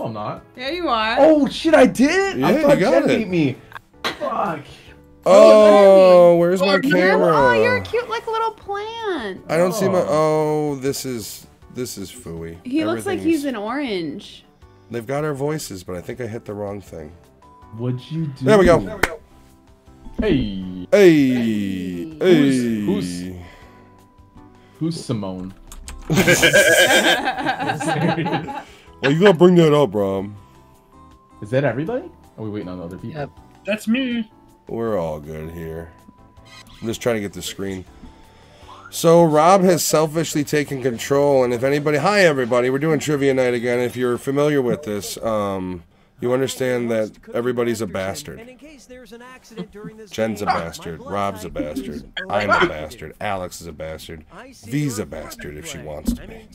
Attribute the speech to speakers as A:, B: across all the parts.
A: Oh, I'm not.
B: There you are.
A: Oh shit! I did.
C: Yeah,
A: I
C: you
A: thought
C: got
A: Jen
C: it.
A: beat me. Fuck.
C: Oh, where's my
B: oh,
C: camera?
B: Oh, you're a cute like little plant.
C: I don't see my. Oh, oh this is this is fooey.
B: He looks like he's
C: Everything's-
B: an orange.
C: They've got our voices, but I think I hit the wrong thing.
A: What'd you do?
C: There we go.
A: Hey,
C: Hey, hey.
A: Who's- who's Simone?
C: Well, you gonna bring that up, Rob.
A: Is that everybody? Are we waiting on other people?
D: Yep.
E: That's me.
C: We're all good here. I'm just trying to get the screen. So Rob has selfishly taken control, and if anybody, hi everybody, we're doing trivia night again. If you're familiar with this, um, you understand that everybody's a bastard. Jen's a bastard. Rob's a bastard. I'm a bastard. Alex is a bastard. V's a bastard if she wants to be.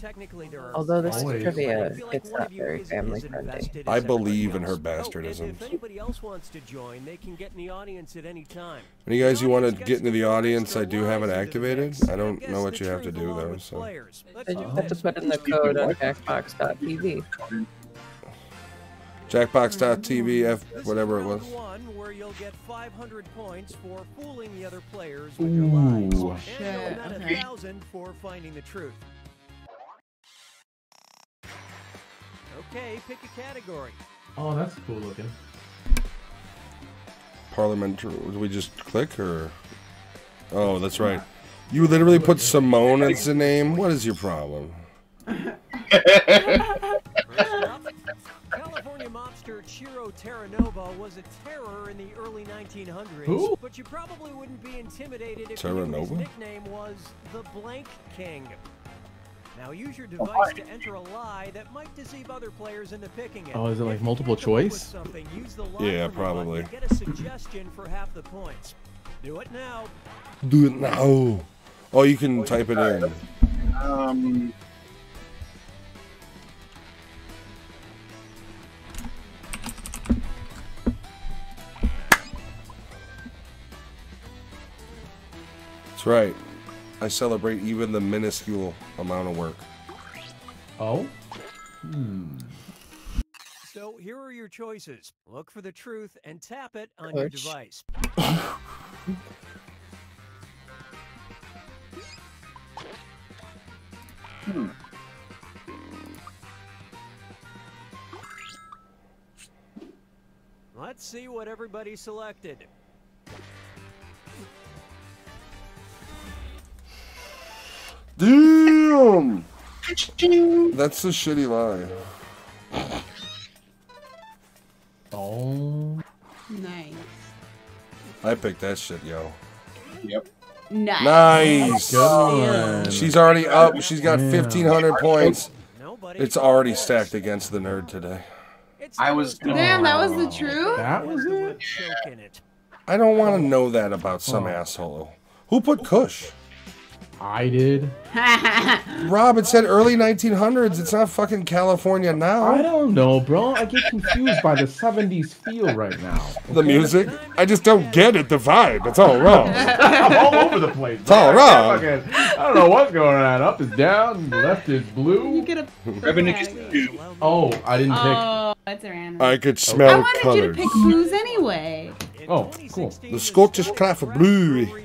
D: Although this
A: Always.
D: is trivia, it's not very family friendly.
C: I believe in her bastardism.
F: Anybody else wants to join, they can get in the audience at any time.
C: Any guys you want to get into the audience, I do have it activated. I don't know what you have to do though. So
D: I just have to put in the code on jackbox.tv.
C: Jackbox.tv, F whatever it was.
F: One you'll get 500 points for fooling the other players with your lies.
A: Ooh.
F: And
B: Shit,
F: you'll
B: okay.
F: a thousand for finding the truth. Okay, pick a category.
A: Oh, that's cool looking.
C: Parliamentary. Do we just click or? Oh, that's right. You literally put Simone as the name. What is your problem?
F: California mobster Ciro Terranova was a terror in the early 1900s.
A: Who?
F: But you probably wouldn't be intimidated if his
C: Terranova?
F: nickname was the Blank King. Now use your device to enter a lie that might deceive other players into picking it.
A: Oh, is it like
F: If
A: multiple
F: come up with
A: choice?
F: use the
C: Yeah,
F: from the
C: probably.
F: Get a suggestion for half the points. Do it now.
C: Do it now. Oh, you can type it in.
E: Um,
C: That's right. I celebrate even the minuscule amount of work.
A: Oh. Hmm.
F: So here are your choices. Look for the truth and tap it on your
D: Push.
F: device. Let's see what everybody selected.
C: Damn! That's a shitty lie.
A: Oh.
B: Nice.
C: I picked that shit, yo.
E: yep.
B: Nice.
C: Nice.
A: Good.
C: She's already up. She's got
A: Yeah.
C: 1,500 points.
F: Nobody.
C: It's already stacked against the nerd today.
E: I was
F: still-
B: Damn, that was the
A: Oh,
B: truth?
A: That was
F: There's
A: it.
F: word choke in it.
C: I don't want to oh. know that about some
A: Oh.
C: asshole. Who put Kush?
A: I did.
C: Rob, it said early 1900s. It's not fucking California now.
A: I don't know, bro. I get confused by the 70s feel right now.
C: The music? I just don't get it. The vibe. It's all wrong.
A: I'm all over the place.
C: It's all wrong.
A: can't fucking- I don't know what's going on. Up is down, left is blue.
B: you get a.
E: Revenue
B: Okay.
A: Oh, I didn't pick.
B: Oh, that's a random.
C: I could smell colors.
B: I
C: smell
B: wanted you to pick blues anyway.
A: Oh, cool.
C: The Scottish Craft
F: Scottish
C: Brewery.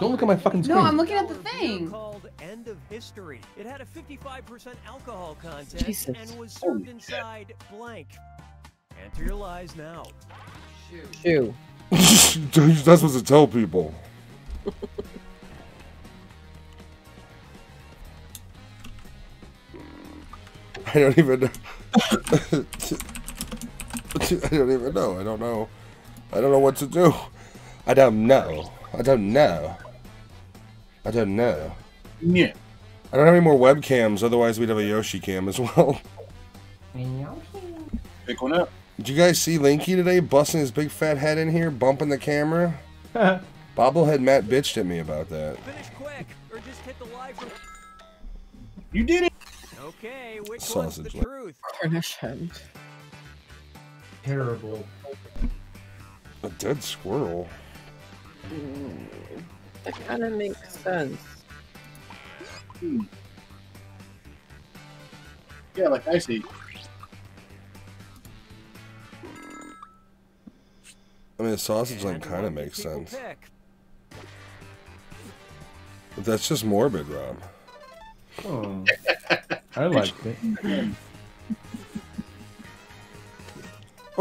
F: Brewery Brewdog
A: Don't look at my fucking screen. No.
B: I'm looking at the thing.
F: Called End of History. It had a 55% alcohol content
D: Jesus.
F: and was served inside blank. Enter your lies now.
D: Shoe.
C: That's what to tell people. I don't even know. I don't even know. I don't know. I don't know what to do. I don't know. I don't know. I don't know.
E: Yeah.
C: I don't have any more webcams, otherwise we'd have a Yoshi cam as well.
E: Pick one up.
C: Did you guys see Linky today busting his big fat head in here, bumping the camera? Bobblehead Matt bitched at me about that.
F: Finish quick, or just hit the lie from.
E: You did it.
F: Okay, which
C: Sausage
F: one's the
C: leg.
F: truth?
D: Cornish hen.
A: Terrible.
C: A dead squirrel. Mm.
D: That kind of makes sense. Hmm.
E: Yeah, like I see.
C: I mean, the sausage
F: link
C: kind of makes sense. But that's just morbid, Rob.
A: Oh, I liked it.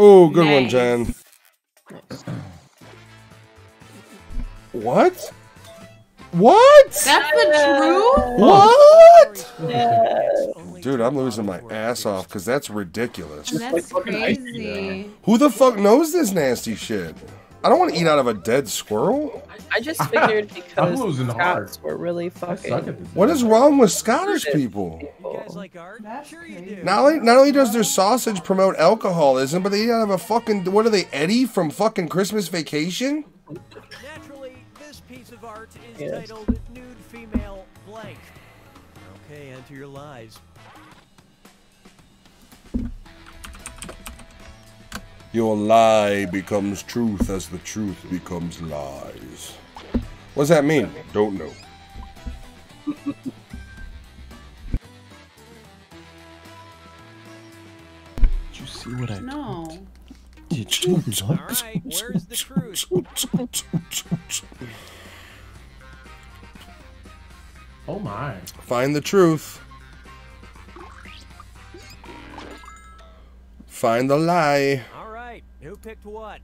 C: Oh, good
B: nice.
C: one, Jen. What? What?
B: That's the truth?
C: What?
F: Only
C: Dude, I'm losing my ass off because that's ridiculous.
B: That's
E: fucking ice cream.
B: crazy.
C: Who the fuck knows this nasty shit? I don't want to eat out of a dead squirrel.
D: I just figured because
A: losing
D: the
A: hard.
D: Scots were really fucking.
C: What is wrong with Scottish people?
F: You guys like art? Sure you
B: crazy.
F: do.
C: Not only, not only does their sausage promote alcoholism, but they eat out of a fucking what are they, Eddie from fucking Christmas Vacation?
F: Naturally, this piece of art is
D: Yes.
F: titled Nude Female Blank. Okay, enter your lies.
C: Your lie becomes truth as the truth becomes lies. What does that mean? Don't know.
A: Did you see what I
B: No.
A: did? You
F: All right, where's the truth?
A: Oh my!
C: Find the truth. Find the lie.
F: All right, who picked what?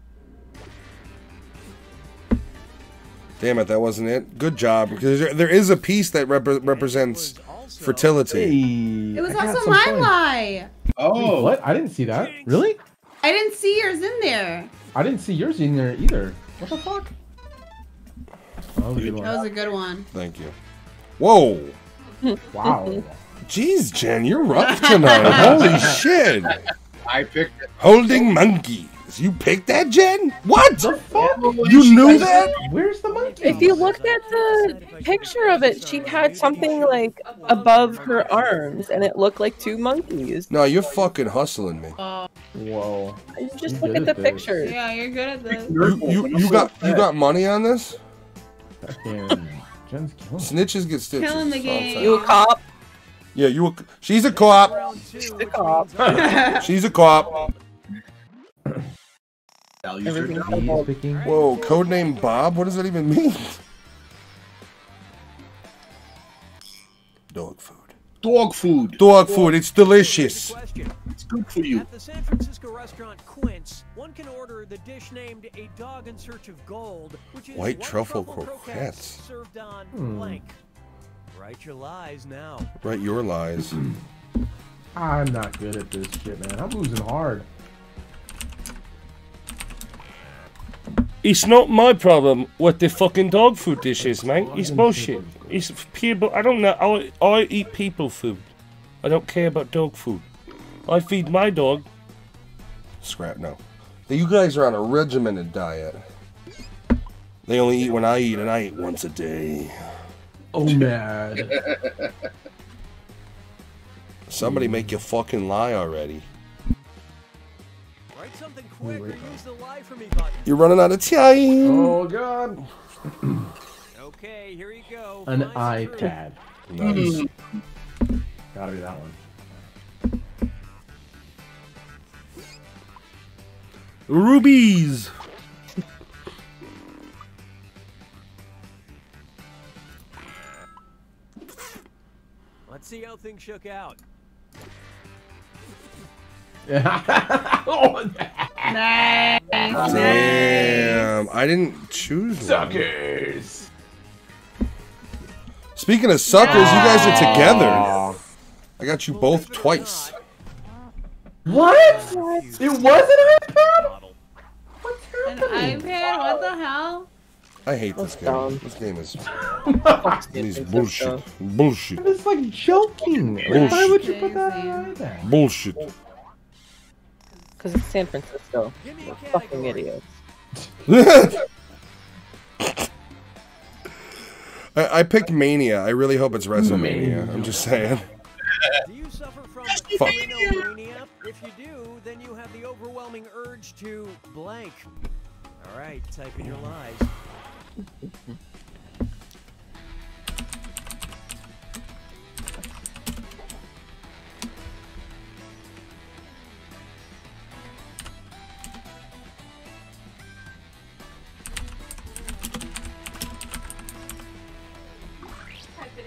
C: Damn it, that wasn't it. Good job. Because there, there is a piece that repre- represents
F: It was also
C: fertility.
A: Hey,
B: It was
A: I
B: also my
A: fun.
B: lie.
E: Oh,
A: What? I didn't see that. Really?
B: I didn't see yours in there.
A: I didn't see yours in there either. What the fuck? Oh, good one.
B: That was a good one.
C: Thank you. Whoa.
A: Wow.
C: Jeez, Jen, you're rough tonight. Holy shit.
E: I picked it.
C: Holding monkeys. You picked that, Jen? What?
A: the fuck?
C: You knew that?
A: Where's the monkey?
D: If you looked at the picture of it, she had something like above her arms, and it looked like two monkeys.
C: No, you're fucking hustling me.
B: Oh,
A: Whoa.
D: You Just look at the
A: at this.
D: pictures.
B: yeah, you're good at this.
C: You, you, you got you got money on this?
A: Fucking Jen's killing.
C: Snitches get stitches.
B: Killing the
C: that's all I'm
B: game.
D: You a cop?
C: Yeah, you. A, she's a co-op.
F: round two, which
D: cop.
C: She's a co-op.
E: Values are
D: Everything
E: down.
A: He's picking.
C: Whoa, codename Bob. What does that even mean? Dog food.
E: Dog food.
C: Dog food. It's delicious.
E: It's good for you.
F: At the San Francisco restaurant Quince, one can order the dish named A Dog in Search of Gold, which is
C: White truffle croquettes.
F: served on
A: Hmm.
F: blank. Write your lies now.
C: Write your lies.
A: I'm not good at this shit, man. I'm losing hard.
G: It's not my problem what the fucking dog food dish is, mate. It's bullshit. It's people. I don't know. I, I eat people food. I don't care about dog food. I feed my dog.
C: Scrap. No. You guys are on a regimented diet. They only eat when I eat, and I eat once a day.
A: Oh man.
C: Somebody make you fucking lie already.
F: Button.
C: You're running out of time.
A: oh god.
F: Okay, here you go.
A: An
F: Find the truth.
A: iPad.
C: Nice.
A: Gotta be that one.
G: Rubies.
F: Let's see how things shook out.
A: oh,
B: Nice.
C: Damn, I didn't choose one.
A: suckers.
C: Speaking of suckers, you guys are together. I got you both twice.
A: What? It was an iPad?
F: Model.
A: What's
B: An
A: happening?
B: iPad? What the hell?
C: I hate this
D: That's
C: game.
D: dumb.
C: This game is
D: Fuck
C: these bullshit, bullshit,
A: It's like joking. Like, why would you put that on an iPad?
C: bullshit.
D: Because it's San Francisco.
F: Give me a
D: We're fucking idiots.
C: I, I picked Mania. I really hope it's WrestleMania. I'm just saying.
F: Do you suffer from
C: Fuck.
F: mania? If you do, then you have the overwhelming urge to blank. All right, type in your lies.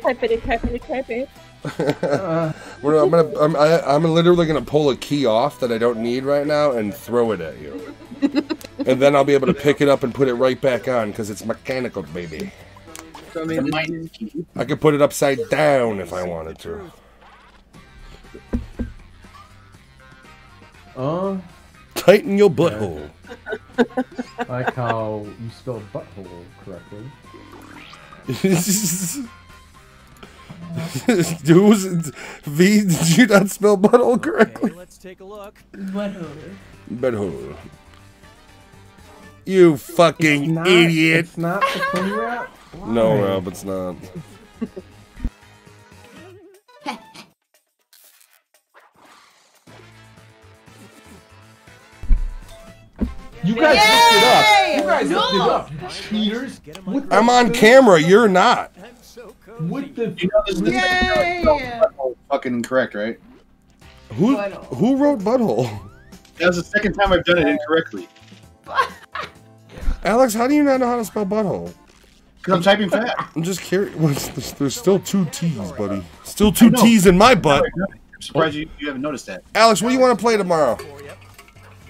D: Typity, typity, typity.
C: We're- I'm gonna, I'm, I, I'm literally gonna pull a key off that I don't need right now and throw it at you, and then I'll be able to pick it up and put it right back on because it's mechanical, baby.
D: So
E: The
D: maybe
E: mighty key.
C: I could put it upside down if I wanted to.
A: Uh,
C: Tighten your butthole.
A: I like how you spelled butthole correctly.
C: Dudes, V, did you not spell butthole correctly?
F: Okay, let's take a look.
B: Butthole.
C: Butthole. You fucking
A: Not-
C: idiot.
A: It's not the clean wrap.
C: No,
A: Why?
C: Rob, it's not.
A: You guys looked it up. You guys
B: No!
A: it up. You cheaters.
F: Get 'em
A: With
F: under-
C: I'm on camera. You're not.
F: I'm so cozy.
A: With the
E: You know, this is the second time I spelled
B: Yay!
E: butthole fucking incorrect, right?
C: Who
B: Butthole.
C: who wrote butthole?
E: That was the second time I've done it incorrectly.
C: Alex, how do you not know how to spell butthole?
E: Because I'm typing fast.
C: I'm just curious. There's, there's still two T's, buddy. Still two. T's in my butt.
E: I'm surprised you, you haven't noticed that.
C: Alex, what do you want to play tomorrow?
F: For ya.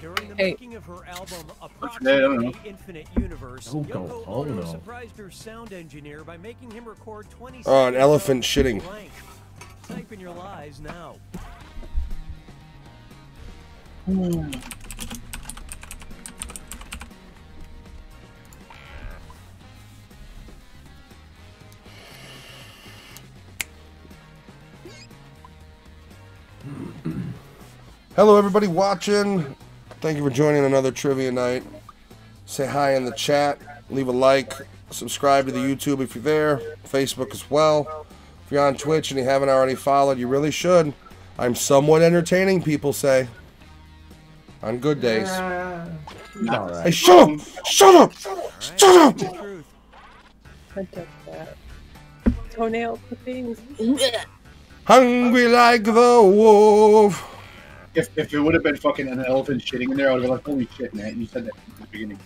F: During the
D: Hey.
F: making of her album Approximately. Infinite Universe,
A: Yoko
F: Yoko
A: Ono.
F: Ono surprised her sound engineer by making him record 20
C: Oh, an elephant shitting.
F: blank. Type in your lies now.
C: Hello, everybody watching. Thank you for joining another trivia night. Say hi in the chat. Leave a like. Subscribe to the YouTube if you're there. Facebook as well. If you're on Twitch and you haven't already followed, you really should. I'm somewhat entertaining, people say. On good days.
A: Uh,
C: Hey,
A: alright.
C: shut up! Shut up! Shut up!
F: The truth.
D: I took that. Toenail clippings.
C: Hungry like the wolf.
E: If, if it would have been fucking an elephant shitting in there, I would have been like, holy shit, man. You said that at the beginning.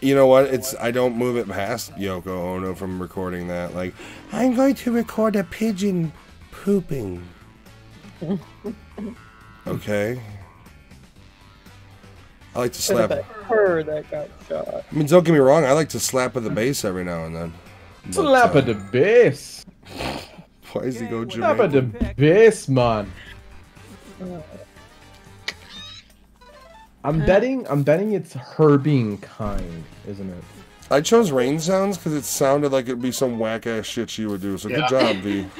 C: You know what? It's I don't move it past Yoko Ono from recording that. Like, I'm going to record a pigeon pooping. Okay. I like to slap.
D: her that got shot.
C: I mean, don't get me wrong. I like to slap at the base every now and then. But,
A: Slap
C: uh,
A: at the base.
C: Why does he go
A: Slap at the
C: Jamaican?
A: base, man. I'm betting. I'm betting it's her being kind, isn't it?
C: I chose rain sounds because it sounded like it'd be some whack ass shit she would do. So good job, V.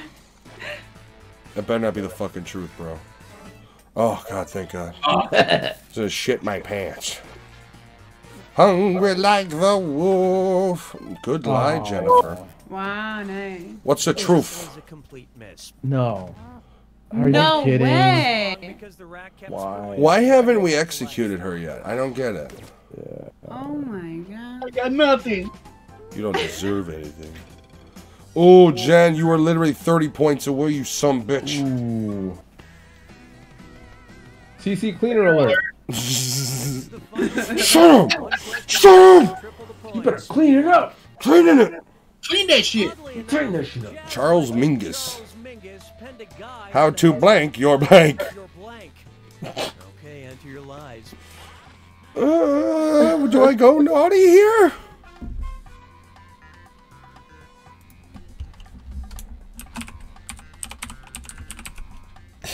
C: It better not be the fucking truth, bro. Oh God, thank God. Just shit my pants. Hungry like the wolf. Good lie,
A: Oh.
C: Jennifer.
B: Wow, nice.
C: What's the truth?
F: a complete miss.
A: No. Are
B: no
A: you kidding?
B: way.
F: Because the rat kept
A: Why?
C: Why haven't we executed her yet? I don't get it.
B: Oh my god.
E: I got nothing.
C: You don't deserve anything. Oh, Jen, you were literally 30 points away, you some bitch.
A: Ooh. CC cleaner alert.
C: Shut up! Shut up!
A: You better clean it up.
C: Cleaning it! Up!
E: Clean that shit.
A: Clean that shit up.
C: Charles Mingus. How to blank your blank.
F: your blank. Okay, enter your lies.
C: Uh, do I go naughty here?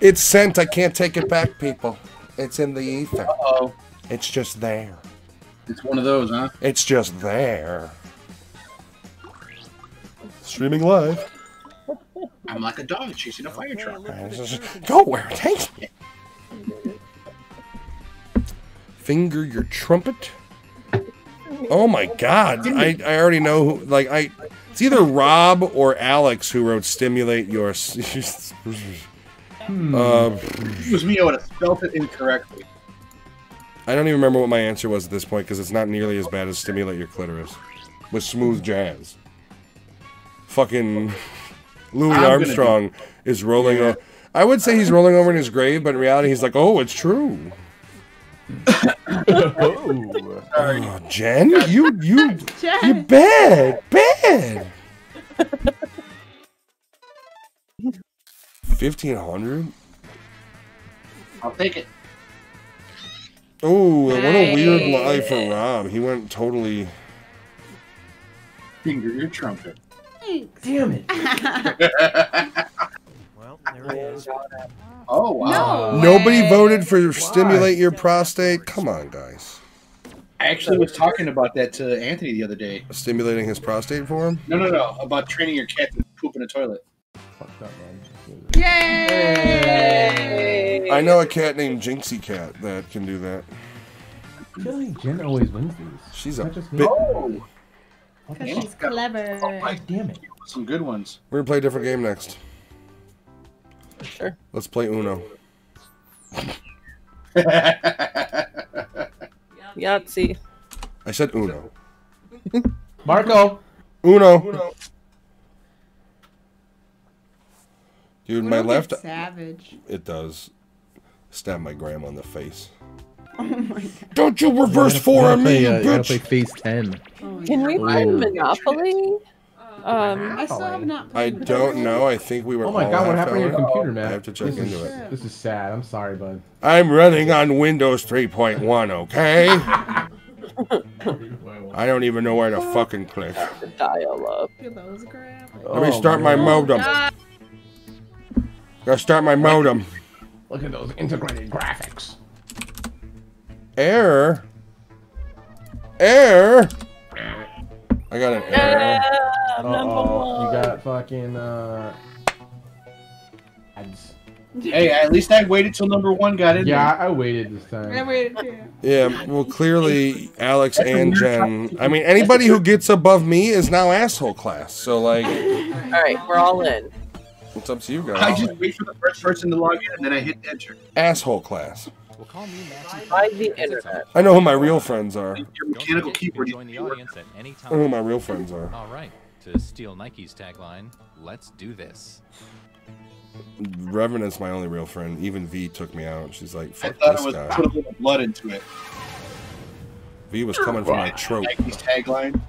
C: it's sent. I can't take it back, people. It's in the ether.
E: Oh,
C: It's just there.
E: it's one of those, huh?
C: It's just there. Streaming live.
E: I'm like a dog chasing a fire truck.
F: look for the
C: Go where it takes me. Finger your trumpet. Oh my god. I, I already know who, like I it's either Rob or Alex who wrote stimulate your s- uh,
E: It was me. I would have spelled it incorrectly.
C: I don't even remember what my answer was at this point because it's not nearly as bad as stimulate your clitoris with smooth jazz. Fucking Louis
E: I'm gonna
C: Armstrong is rolling. over. I would say he's rolling over in his grave, but in reality, he's like, "Oh, it's true."
A: Oh.
C: Oh, Jen, you you you
B: Jen.
C: bad, bad. Fifteen hundred.
E: I'll take it.
C: Oh, what a weird
B: Nice.
C: lie for oh, Rob. He went totally.
E: Finger your trumpet.
A: Damn it.
F: Well, there it is.
E: Oh wow.
B: No.
C: Nobody
B: way.
C: voted for stimulate your prostate. Come on, guys.
E: I actually was talking about that to Anthony the other day.
C: Stimulating his prostate for him.
E: No, no, no. About training your cat to poop in a toilet.
A: Fucked up, man.
B: Yay!
C: I know a cat named Jinxie Cat that can do that.
A: I feel like Jen always wins these.
C: She's
A: Is
C: a
A: just
C: bit.
E: Oh,
B: Because she's clever.
E: Oh, my
A: Damn it.
E: some good ones.
C: We're gonna play a different game next.
D: Sure.
C: Let's play Uno.
D: Yahtzee.
C: I said Uno.
A: Marco.
C: Uno. Dude,
B: Uno
C: my left.
B: Savage.
C: It does. Stab my grandma in the face.
B: Oh my god.
C: Don't you reverse four on me, you
A: uh, you gotta
C: bitch!
A: play Phase 10.
B: Oh,
D: Can we play
A: Ooh.
D: Monopoly? Um,
B: I still have not.
C: I don't know. I think we were.
A: Oh my god, what happened to your computer, man?
C: I have to check
A: this
C: into
A: is,
C: it.
A: This is sad. I'm sorry, bud.
C: I'm running on Windows 3.1, okay? I don't even know where to fucking click.
D: the dial up.
B: Look at those graphics.
C: Let me
A: Oh,
C: start my modem.
B: God.
C: Gotta start my modem.
A: Look at those integrated graphics.
C: Error. Error. I got an error.
D: Yeah,
A: Uh-oh. You
D: one.
A: got fucking, uh... Ads.
E: Hey, at least I waited till number one got in
A: Yeah, I waited this time.
B: I
A: time.
B: waited too.
C: Yeah, well, clearly Alex
E: That's
C: and Jen. I mean, anybody who gets above me is now asshole class. So, like,
D: All right, we're all in.
C: it's up to you
E: there. I just wait for the first person to log in and then I hit enter.
C: Asshole class.
H: Well, call me Matthew.
D: The internet.
C: I know who my real friends are. I
E: Your mechanical
H: forget, you can
E: keyboard
H: join the audience at any
C: know who my real friends are.
H: All right. To steal Nike's tagline, let's do this.
C: Revenant's my only real friend. Even V took me out. She's like,
E: I
C: fuck
E: thought
C: this
E: it was
C: guy.
E: put a little blood into it.
C: V was coming for my throat.
E: Nike's tagline.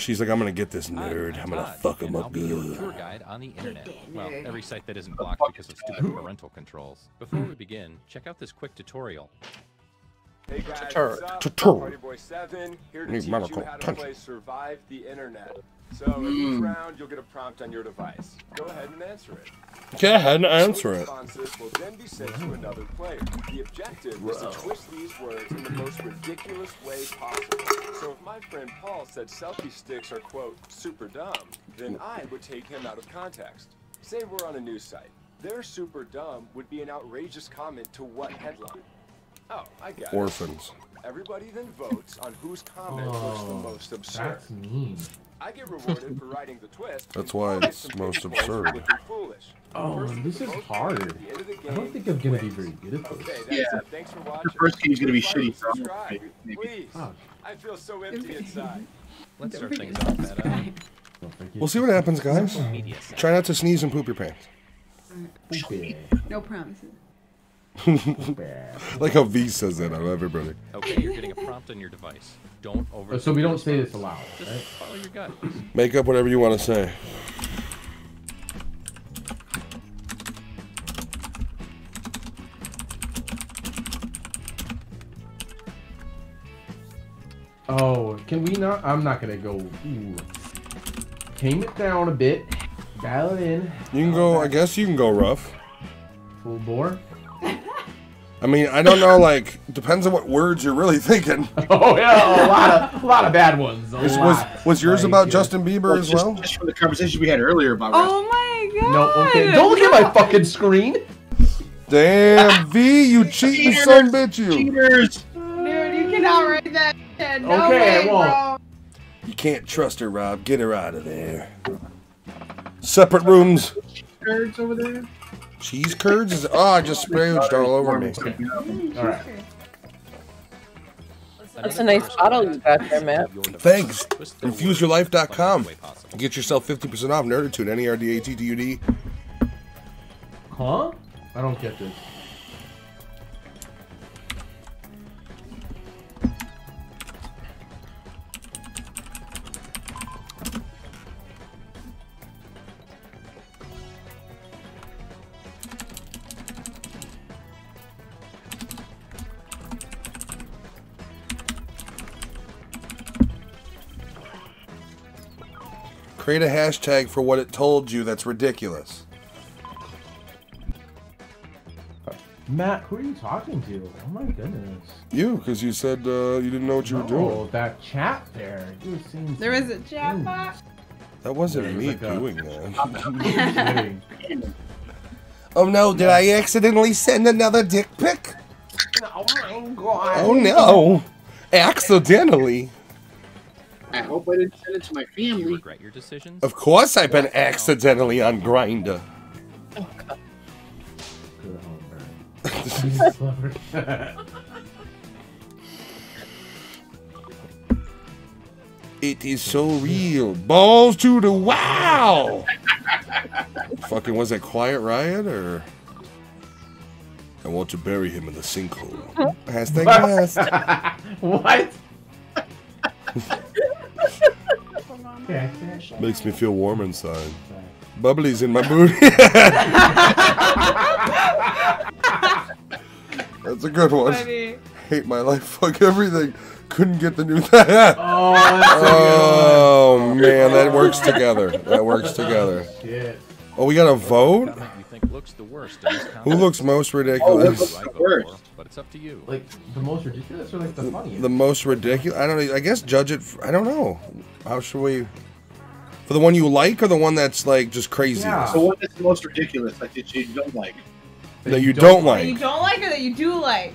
C: She's like, I'm gonna get this nerd. I'm gonna fuck him up
H: be
C: good.
H: tour guide on the internet. Well, every site that isn't blocked because of stupid parental controls. Before we begin, check out this quick tutorial.
I: Hey guys,
D: Tutor.
I: what's up?
C: Tutor.
I: Party Boy 7 here to
C: Need
I: teach
C: medical
I: you how to play Survive the Internet. So in
E: Mm.
I: each round, you'll get a prompt on your device. Go ahead and answer it.
C: Go ahead and answer it.
I: Will then be sent to another player. The objective is to twist these words in the most ridiculous way possible. So if my friend Paul said selfie sticks are quote super dumb, then I would take him out of context. Say we're on a news site. Their super dumb would be an outrageous comment to what headline? Oh, I got it.
C: Orphans.
I: Everybody then votes on whose comment was the
A: Oh,
I: most absurd.
A: That's mean.
I: I get rewarded for writing the twist.
C: That's why it's most
I: big points oh, for
C: absurd.
A: Oh,
I: Person
A: this is hard.
I: points at the end of the
A: I don't think I'm gonna be very good at
I: Okay,
A: this.
I: that's
E: Yeah.
I: it. Thanks for watching.
E: first game's gonna be shitty, so I'm maybe- maybe.
I: Please.
A: Oh.
I: I feel so empty inside.
H: Let's start things off at
B: subscribe.
A: Don't forget
C: We'll see what happens, guys.
H: social media center.
C: Try not to sneeze and poop your pants.
A: Poopy.
B: No promises.
A: Poopy.
C: Like how V says that of everybody.
H: Okay, you're getting a prompt on your device. Don't over.
A: So we don't say this aloud,
H: Just
A: right?
H: follow your gut.
C: Make up whatever you want to say.
A: Oh, can we not? I'm not gonna go. Ooh. Tame it down a bit. Dial it in.
C: You can go. I guess you can go rough.
A: Full bore.
C: I mean, I don't know. Like, depends on what words you're really thinking.
A: Oh yeah, a lot of a lot of bad ones.
C: Was was, was yours
A: Like,
C: about
A: uh,
C: Justin Bieber as
E: just,
C: well?
E: just from the conversation we had earlier about
B: Oh my god.
A: No, okay. Don't look at my fucking screen.
C: Damn, V, you cheating son bitch, you.
E: cheaters.
B: Dude, you cannot write that shit. No
A: Okay, I
B: way,
A: won't.
B: bro.
C: You can't trust her, Rob. Get her out of there. Separate rooms.
E: Nerds over there.
C: Cheese curds? Is, oh, I just sprouged all over me.
A: All right.
D: That's a nice bottle you got there, Matt.
C: Thanks.
H: Twist
C: InfuzeYourLife.com.
H: in the funniest way possible.
C: Get yourself 50% off Nerdattude, N-E-R-D-A-T-T-U-D.
A: Huh? I don't get this.
C: Create a hashtag for what it told you that's ridiculous.
A: Matt, who are you talking to? Oh my goodness.
C: You, because you said uh, you didn't know what you were doing.
A: Oh, that chat there. You were seeing
B: There was a chat
A: things.
B: box.
C: That wasn't
A: Yeah, it was
C: me
A: like a-
C: doing that. Oh no, did I accidentally send another dick pic?
A: Oh my god.
C: Oh no. Accidentally.
E: I hope I didn't send it to my
H: Do you regret your decisions?
C: Of course I've been accidentally on Grindr.
A: Good homework.
C: It is so real. Balls to the wow. Fucking was that Quiet Riot or? I want to bury him in the sinkhole. Hashtag blast.
A: what? Okay.
C: Makes me feel warm inside. Bubbly's in my booty. That's a good one.
B: Funny.
C: Hate my life. Fuck everything. Couldn't get the new.
A: Oh, that's a
C: oh man, that works together. That works together.
A: Shit.
C: Oh, we got a vote.
H: Comment you think looks the worst in this
C: Who looks most
E: Oh,
C: ridiculous?
E: that's-
H: I vote
E: worst?
H: for, but it's up to you.
A: Like the most ridiculous or like the funniest?
C: The most ridiculous. I don't. know. I guess judge it. I don't know. How should we? For the one you like or the one that's like just crazy?
A: Yeah.
E: So what is the most ridiculous? Like that you don't like?
C: That you don't like.
B: That you
C: like.
B: don't like or that you do like?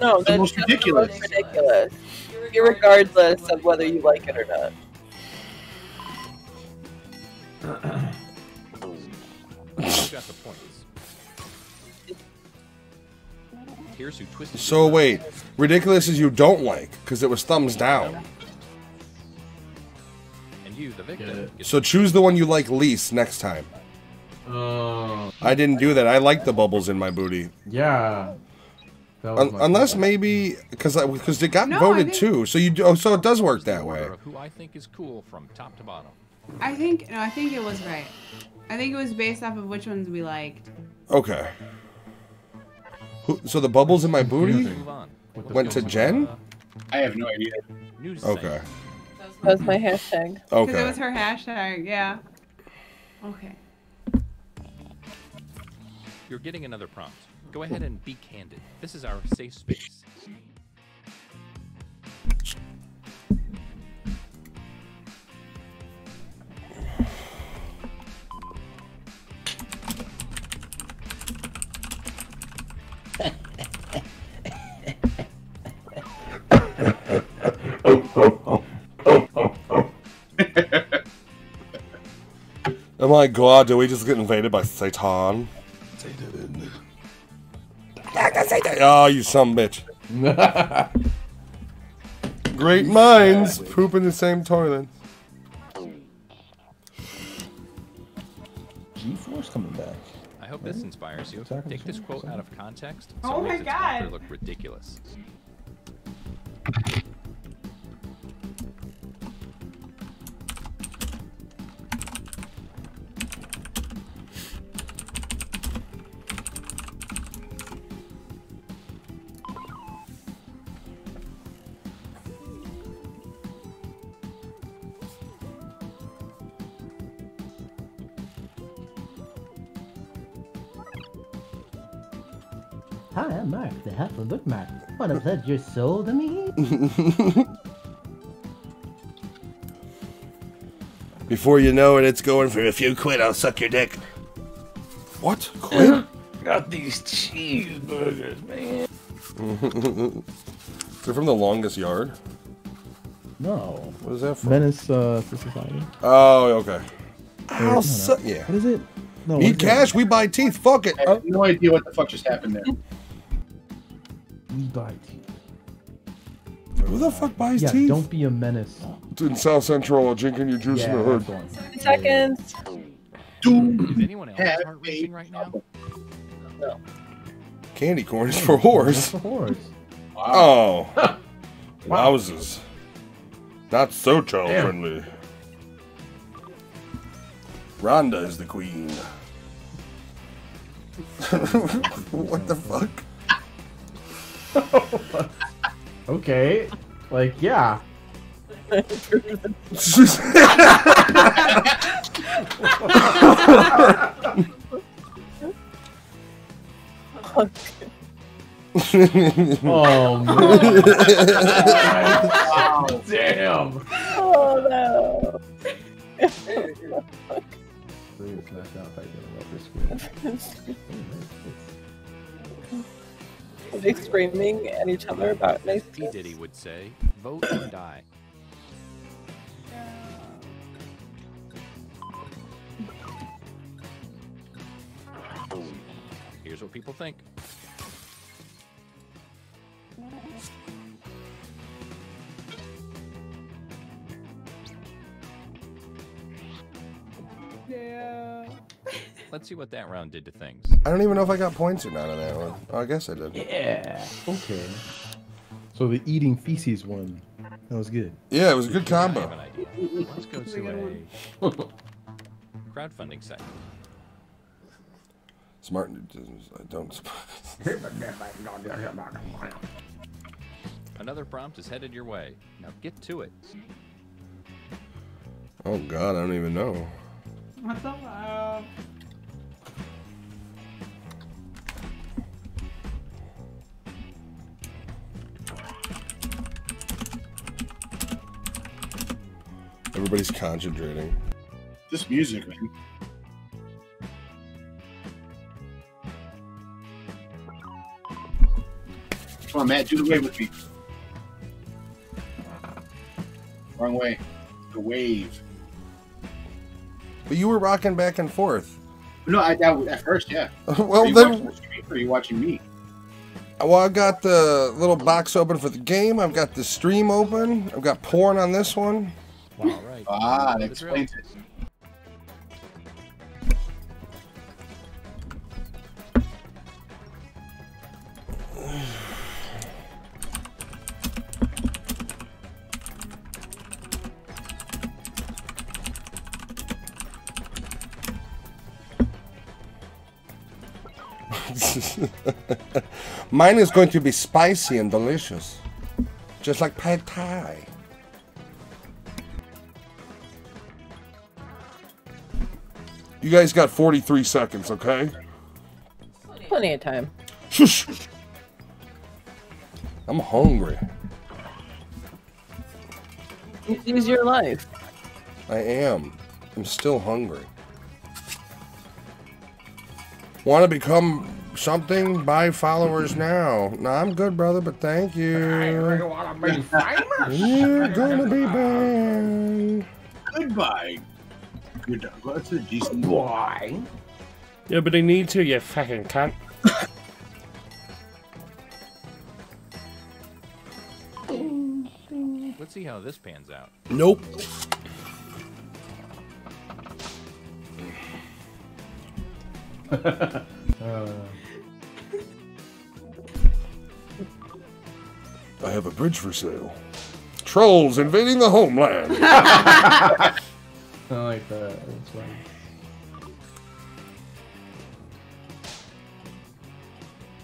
D: No,
E: The
D: that's
E: most
D: that's the
E: ridiculous.
D: most ridiculous. Irregardless of whether you like it or not.
H: You got the points. Here's who twisted.
C: So wait, ridiculous is you don't like because it was thumbs down.
H: And you, the victim,
C: So choose the one you like least next time.
A: Oh,
C: I didn't do that. I like the bubbles in my booty.
A: yeah.
C: Un- unless
A: fault.
C: maybe because because it got
B: No,
C: voted too. So you do, oh, so it does work that way.
H: who I think is cool from top to bottom.
B: I think no, I think it was right. I think it was based off of which ones we liked.
C: Okay. Who, so the bubbles in my booty.
H: Move on. Let's
C: Went to Jen?
E: I have no idea.
C: Okay.
H: segment.
D: That's my hashtag.
B: Because it was her hashtag, yeah. Okay.
H: You're getting another prompt. Go ahead and be candid. This is our safe space.
C: My god, did we just get invaded by Satan? Satan. Dr. Satan. Oh, you some bitch. Great minds poop in the same toilet.
J: G-Force coming back.
H: I hope this inspires you. Take this quote out of context.
B: Oh
H: So it
B: my
H: makes its author
B: God.
H: look ridiculous.
K: Want to your soul to me?
C: Before you know it, it's going for a few quid. I'll suck your dick. What? Quid?
G: Got these cheeseburgers, man.
C: They're from the longest yard.
J: No.
C: What is that from?
J: Menace uh, to Society.
C: Oh, okay.
J: Or-
C: I'll
J: no,
C: su-
J: no.
C: yeah.
J: What is it? No.
C: Need
J: what is it?
C: cash? We buy teeth. Fuck it.
E: I have no idea what the fuck just happened there.
J: We buy tea.
C: Who the fuck buys
J: Yeah,
C: teeth?
J: don't be a menace.
C: In South Central, while drinking your juice
J: yeah,
C: in the hood.
J: that's the one.
D: Seconds.
H: Is anyone else
E: Have
H: heart racing right now?
C: Candy corn is for
J: That's
C: whores.
J: the horse.
C: Oh. Wowzers. Not so child
A: Damn.
C: friendly. Rhonda is the queen. what the fuck?
A: Okay. Like, yeah. oh man.
E: Wow.
A: Damn.
D: Oh no.
A: Please smash out if I get a
D: they screaming at each other about nice
H: P. Diddy would say, vote or die. Here's what people think.
B: Yeah.
H: Let's see what that round did to things.
C: I don't even know if I got points or not on that one. Oh, I guess I did.
A: Yeah. Okay. So the eating feces one, that was good.
C: Yeah, it was a good combo.
H: I have
C: combo.
H: an idea. Let's go to a crowdfunding site.
C: Smart. I don't.
H: Another prompt is headed your way. Now get to it.
C: Oh God, I don't even know.
B: What the
C: Everybody's concentrating.
E: This music, man. Come on, Matt, do the wave with me. Wrong way. The wave.
C: But you were rocking back and forth.
E: No, I, that, at first, yeah.
C: well, then,
E: watching the stream or are you watching me?
C: well, I've got the little box open for the game. I've got the stream open. I've got porn on this one.
H: All right.
E: Ah,
H: know
E: that explains it.
C: Mine is going to be spicy and delicious, just like pad thai. You guys got 43 seconds, okay?
D: Plenty of time.
C: Shush. I'm hungry.
D: Use your life.
C: I am. I'm still hungry. Want to become something? Buy followers now. No, I'm good, brother, but thank you. You're gonna be banned.
E: Goodbye. You're done. What's a decent
A: Why?
G: Yeah, but I need to, you fucking cunt.
H: Let's see how this pans out.
C: Nope.
A: Uh,
C: I have a bridge for sale. Trolls invading the homeland.
A: I like that. That's funny.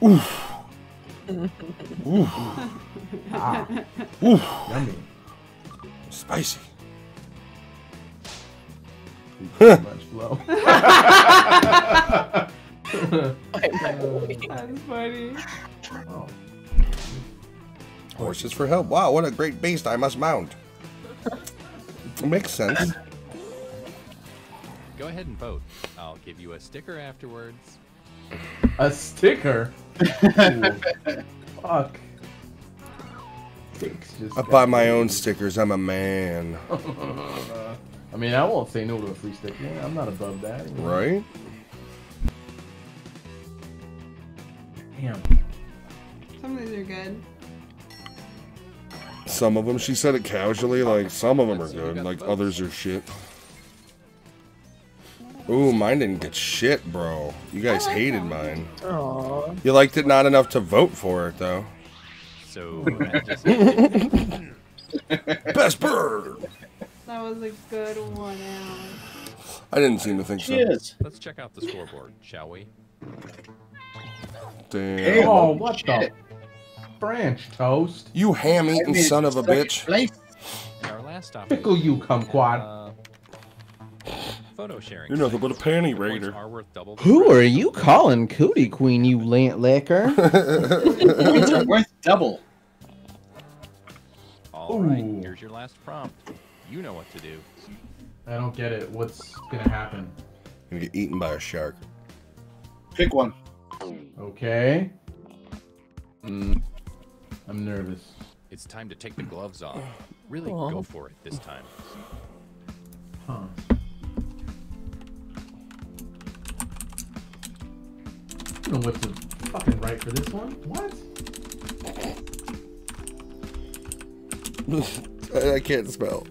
C: Oof. Oof.
A: Ah.
C: Oof.
A: Yummy.
C: Spicy.
A: Too much flow.
B: That's funny.
A: Oh.
C: Horses for help. Wow, what a great beast I must mount. Makes sense.
H: Go ahead and vote. I'll give you a sticker afterwards.
A: A sticker? Fuck.
C: I buy my own stickers. I'm a man.
A: I mean, I won't say no to a free sticker. I'm not above that. you know?
C: Right?
A: Damn.
B: Some of these are good.
C: Some of them, she said it casually, like some of them are good, like others are shit. Ooh, mine didn't get shit, bro. You guys hated mine.
D: Aww.
C: You liked it not enough to vote for it, though.
H: So just
C: Best bird!
B: That was a good one, Al.
C: I didn't seem to think so.
E: Cheers.
H: Let's check out the scoreboard, shall we?
C: Damn.
A: Oh, what the? French toast.
C: You ham eating son of a bitch.
H: Our last stop.
A: Pickle you, kumquat.
H: Uh, photo sharing.
G: You're nothing but a panty raider.
H: Are worth double the
L: Who are you calling Cootie Queen, you lint licker?
E: Points are worth double.
H: All right,
A: Ooh.
H: here's your last prompt. You know what to do.
A: I don't get it. What's gonna happen?
C: Gonna get eaten by a shark.
E: Pick one.
A: Okay. Mm, I'm nervous.
H: It's time to take the gloves off. Really
D: Aw.
H: go for it this time.
A: Huh. Know what's the fucking right for this one. What?
C: I, I can't spell.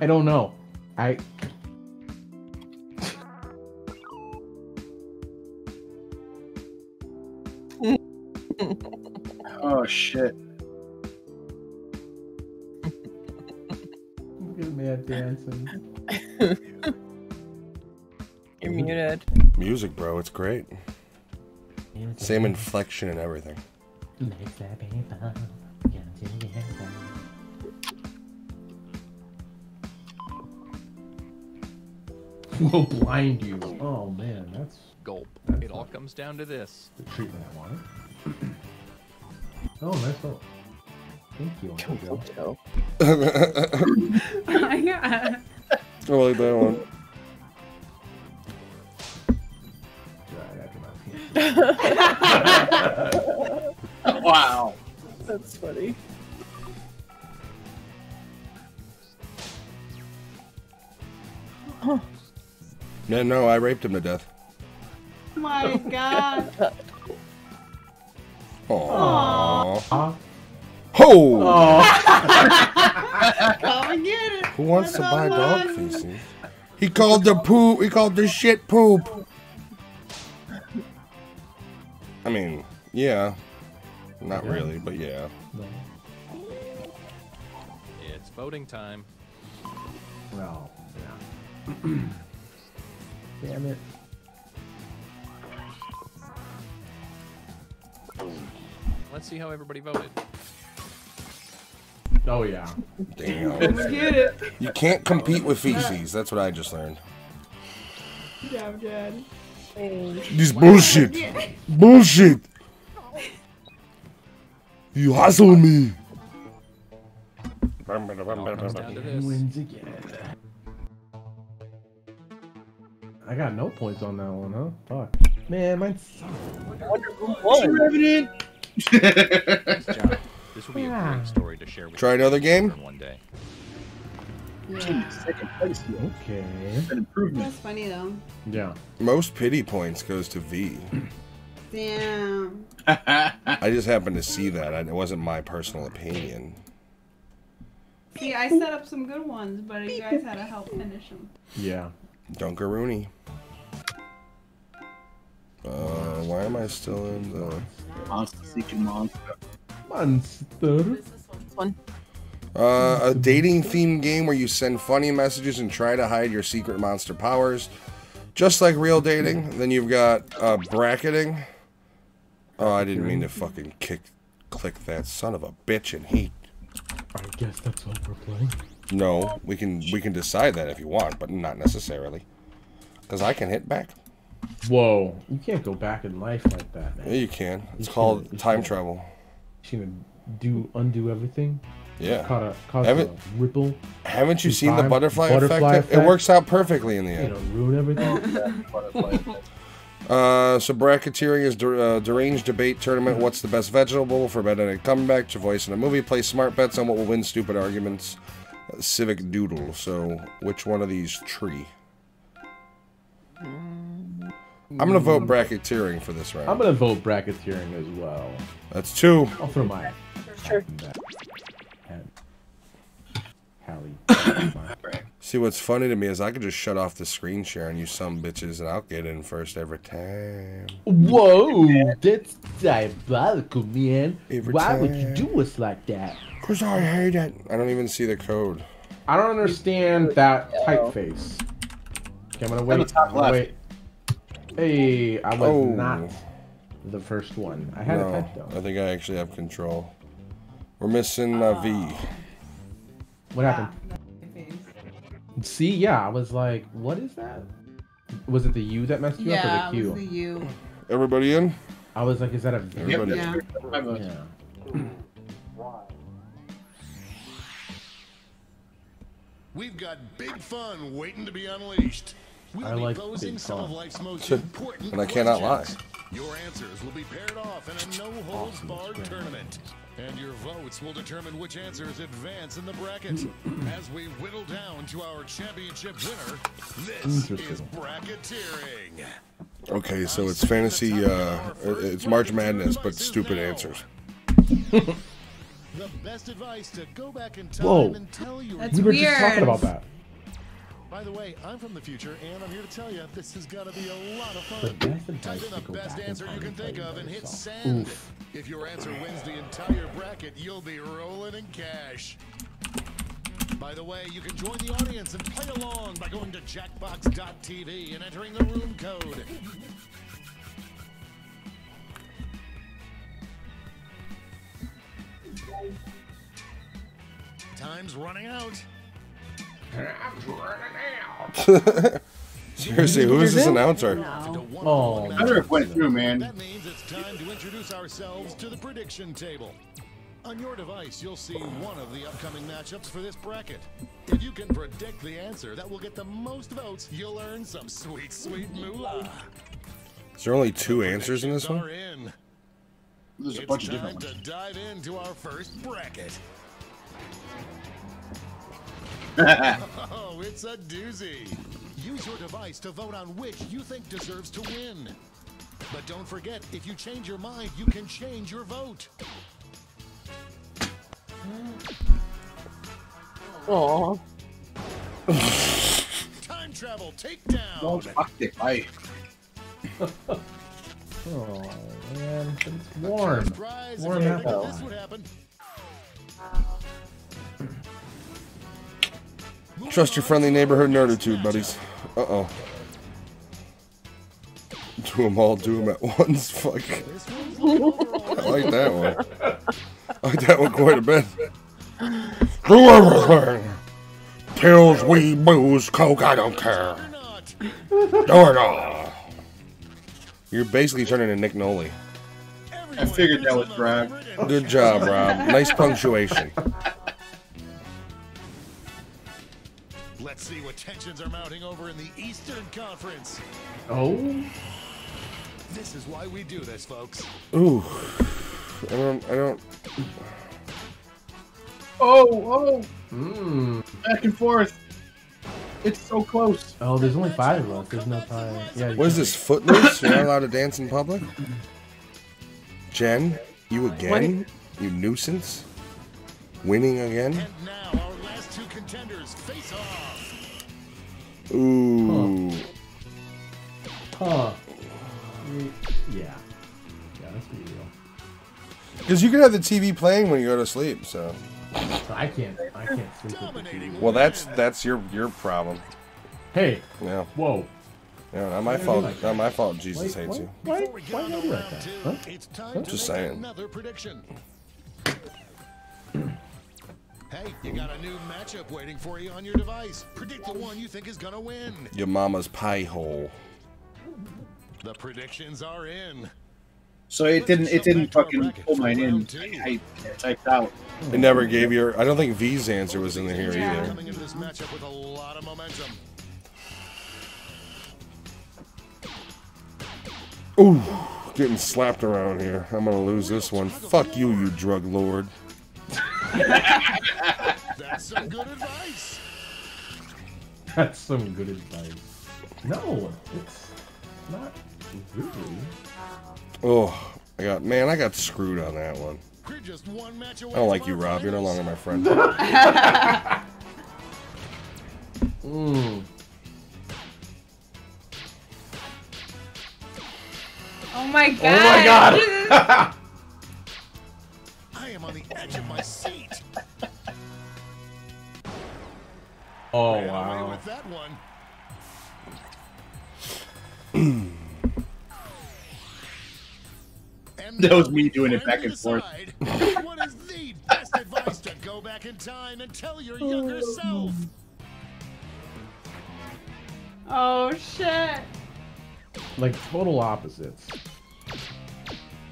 A: I don't know. I.
E: shit.
A: Look at me at dancing.
D: You're muted.
C: Music, bro, it's great. Same inflection and everything.
K: Makes that people come together.
A: Will blind you. Oh man, that's
H: Gulp.
A: That's
H: It all comes down to this.
A: the treatment I wanted. Oh, nice vote. Thank you. There you go.
B: Oh my.
C: I like that one.
A: Right after my
E: Wow.
D: That's funny.
C: No, no, I raped him to death.
B: my god.
C: Aww.
A: Ah.
C: Ho!
A: Oh.
B: Come and get it.
C: Who wants to buy
B: Come
C: dog
B: on.
C: feces? He called the poop. He called the shit poop. I mean, yeah. Not
A: Yeah.
C: really, but yeah.
H: It's voting time.
A: Well, yeah. Damn it.
H: Let's see how everybody voted.
A: Oh yeah.
C: Damn.
B: Let's Get it.
C: You can't compete with feces. That's what I just learned.
B: Good job, Dad.
C: This bullshit. Bullshit. You hustle me.
H: It all comes down to this.
A: Wins again. I got no points on that one, huh? Fuck. Man, mine's.
D: Wonder who won.
E: Revenant.
H: Nice. This will be a
A: Yeah.
H: great story to share with
C: Try
H: your
C: another game?
H: one day.
B: Yeah.
E: Second place here.
A: Okay.
E: An improvement.
B: That's funny though.
A: Yeah.
C: Most pity points goes to V.
B: Damn.
C: I just happened to see that. I- It wasn't my personal opinion.
B: See, I set up some good ones, but you guys had to help finish them.
A: Yeah.
C: Dunkaroony. Uh, why am I still in the...
E: Monster seeking monster.
A: Monster.
D: One.
C: Uh, a dating themed game where you send funny messages and try to hide your secret monster powers. Just like real dating. Then you've got uh, bracketeering. Oh, I didn't mean to fucking kick, click that son of a bitch in heat.
J: I guess that's what we're playing.
C: No, we can we can decide that if you want, but not necessarily. Because I can hit back.
A: Whoa. You can't go back in life like that, man.
C: Yeah, you can. It's
A: You
C: called
A: shouldn't- you
C: time
A: shouldn't.
C: travel.
A: She's gonna do undo everything.
C: Yeah.
A: Caught a cause
C: Haven't-
A: a ripple.
C: Haven't you
A: through
C: seen the butterfly,
A: butterfly
C: effect? It works out perfectly in the
A: You
C: end.
A: know, ruin everything.
C: Uh, so bracketeering is der- uh, deranged debate tournament. What's the best vegetable for Benedict Cumberbatch? to voice in a movie. Play smart bets on what will win stupid arguments. Uh, civic doodle. So which one of these tree? I'm gonna vote bracketeering for this round.
A: I'm gonna vote bracketeering as well.
C: That's two.
A: I'll throw my
D: Sure.
A: Hallie.
C: See what's funny to me is I could just shut off the screen share and you some bitches and I'll get in first every time.
K: Whoa, that's diabolical, man.
C: Every
K: Why would you do us like that?
C: Cause I hate it. I don't even see the code.
A: I don't understand that typeface. Okay, I'm gonna wait. I'm gonna wait. Hey, I was
C: Oh.
A: not the first one. I had a
C: No,
A: touch though.
C: I think I actually have control. We're missing uh, V.
A: What happened? See, yeah, I was like, what is that? Was it the U that messed you
B: Yeah,
A: up or
B: it
A: the
B: was
A: Q?
B: the U.
C: Everybody in?
A: I was like, is that a V?
C: Everybody.
B: Yeah.
A: Yeah.
M: We've got big fun waiting to be unleashed. We'll
A: I
M: be
A: like
M: posing
A: big
M: some
A: fun.
M: of life's most
C: Shit.
M: important
C: And I cannot lie.
M: questions. Your answers will be paired off in a no-holds-barred tournament. And your votes will determine which answers advance in the bracket. As we whittle down to our championship winner, this is bracketeering.
C: Okay, so it's fantasy. Uh, it's March Madness, but stupid answers.
M: The best advice to go back in time
A: Whoa.
M: and tell you.
B: That's
A: We were just
B: weird.
A: talking about that.
M: By the way, I'm from the future, and I'm here to tell you this is gonna be a lot of fun. Type in the best answer you can think of and hit send.
A: Oof.
M: If your answer wins the entire bracket, you'll be rolling in cash. By the way, you can join the audience and play along by going to jackbox.tv and entering the room code. Time's running out.
C: Seriously, who is this announcer?
A: Oh,
E: I never went through, man.
M: That means it's time to introduce ourselves to the prediction table. On your device, you'll see one of the upcoming matchups for this bracket. If you can predict the answer that will get the most votes, you'll earn some sweet, sweet moolah.
C: Is there only two answers in this
M: Predictions
C: one?
M: are in.
E: There's a
M: It's
E: bunch of
M: time
E: different ones.
M: to dive into our first bracket. Oh, it's a doozy. Use your device to vote on which you think deserves to win. But don't forget, if you change your mind, you can change your vote.
D: Aw.
M: Time travel takedown.
E: Oh, fuck it. I,
A: Oh man, it's warm.
M: Prize,
A: Warm
M: if you
A: out.
C: Trust your friendly neighborhood Nerdattude, buddies. Uh oh. Do them all, do them at once. Fuck. I like that one. I like that one quite a bit. Do everything. Pills, weed, booze, coke, I don't care. Do it all. You're basically turning into Nick Nolte.
E: I figured that was Brad.
C: Good job, Rob. Nice punctuation.
M: Let's see what tensions are mounting over in the Eastern Conference.
A: Oh,
M: This is why we do this, folks.
C: Ooh. I don't, I don't.
E: Oh, oh,
A: mm.
E: back and forth. It's so close.
A: oh. There's only five of us. There's no time. Yeah. you
C: What is this, footloose? You're not allowed to dance in public? Jen, you again? You nuisance? Winning again?
M: And now our last two contenders face off.
C: Ooh.
A: Huh. Mm, Yeah. Yeah, let's be real.
C: Because you can have the TV playing when you go to sleep, so.
A: I can't. I can't sleep with the TV.
C: Well, that's that's your your problem.
A: Hey.
C: Yeah.
A: Whoa.
C: Yeah, not my
A: Why
C: fault.
A: like
C: Not my fault. Jesus
A: Why-
C: hates
A: why-
C: you.
A: Why?
M: Before
A: Why are you like that?
M: two,
A: Huh?
M: it's time
A: Huh?
M: to
C: Just
M: make
C: saying.
M: another prediction. Hey, you got a new matchup waiting for you on your device. Predict the one you think is gonna win.
C: Your mama's pie hole.
M: The predictions are in.
E: So it didn't. It didn't fucking pull mine in. I, I typed out.
C: It never gave your. I don't think V's answer was in the here either.
M: Coming into this matchup with a lot of momentum.
C: Ooh, getting slapped around here. I'm gonna lose this one. Fuck you, you drug lord.
M: That's some good advice.
A: That's some good advice. No, it's not really.
C: Oh, I got man, I got screwed on that one.
M: Just one match away
C: I don't like you,
M: our
C: Rob. You're no longer my friend.
A: Mm.
B: Oh my god.
A: Oh my god.
M: I am on the edge of my seat.
A: Oh
M: Ran away
A: wow.
M: with that one.
E: That was me doing it back and forth.
M: what is the best advice to go back in time and tell your younger self?
B: Oh shit.
A: Like total opposites.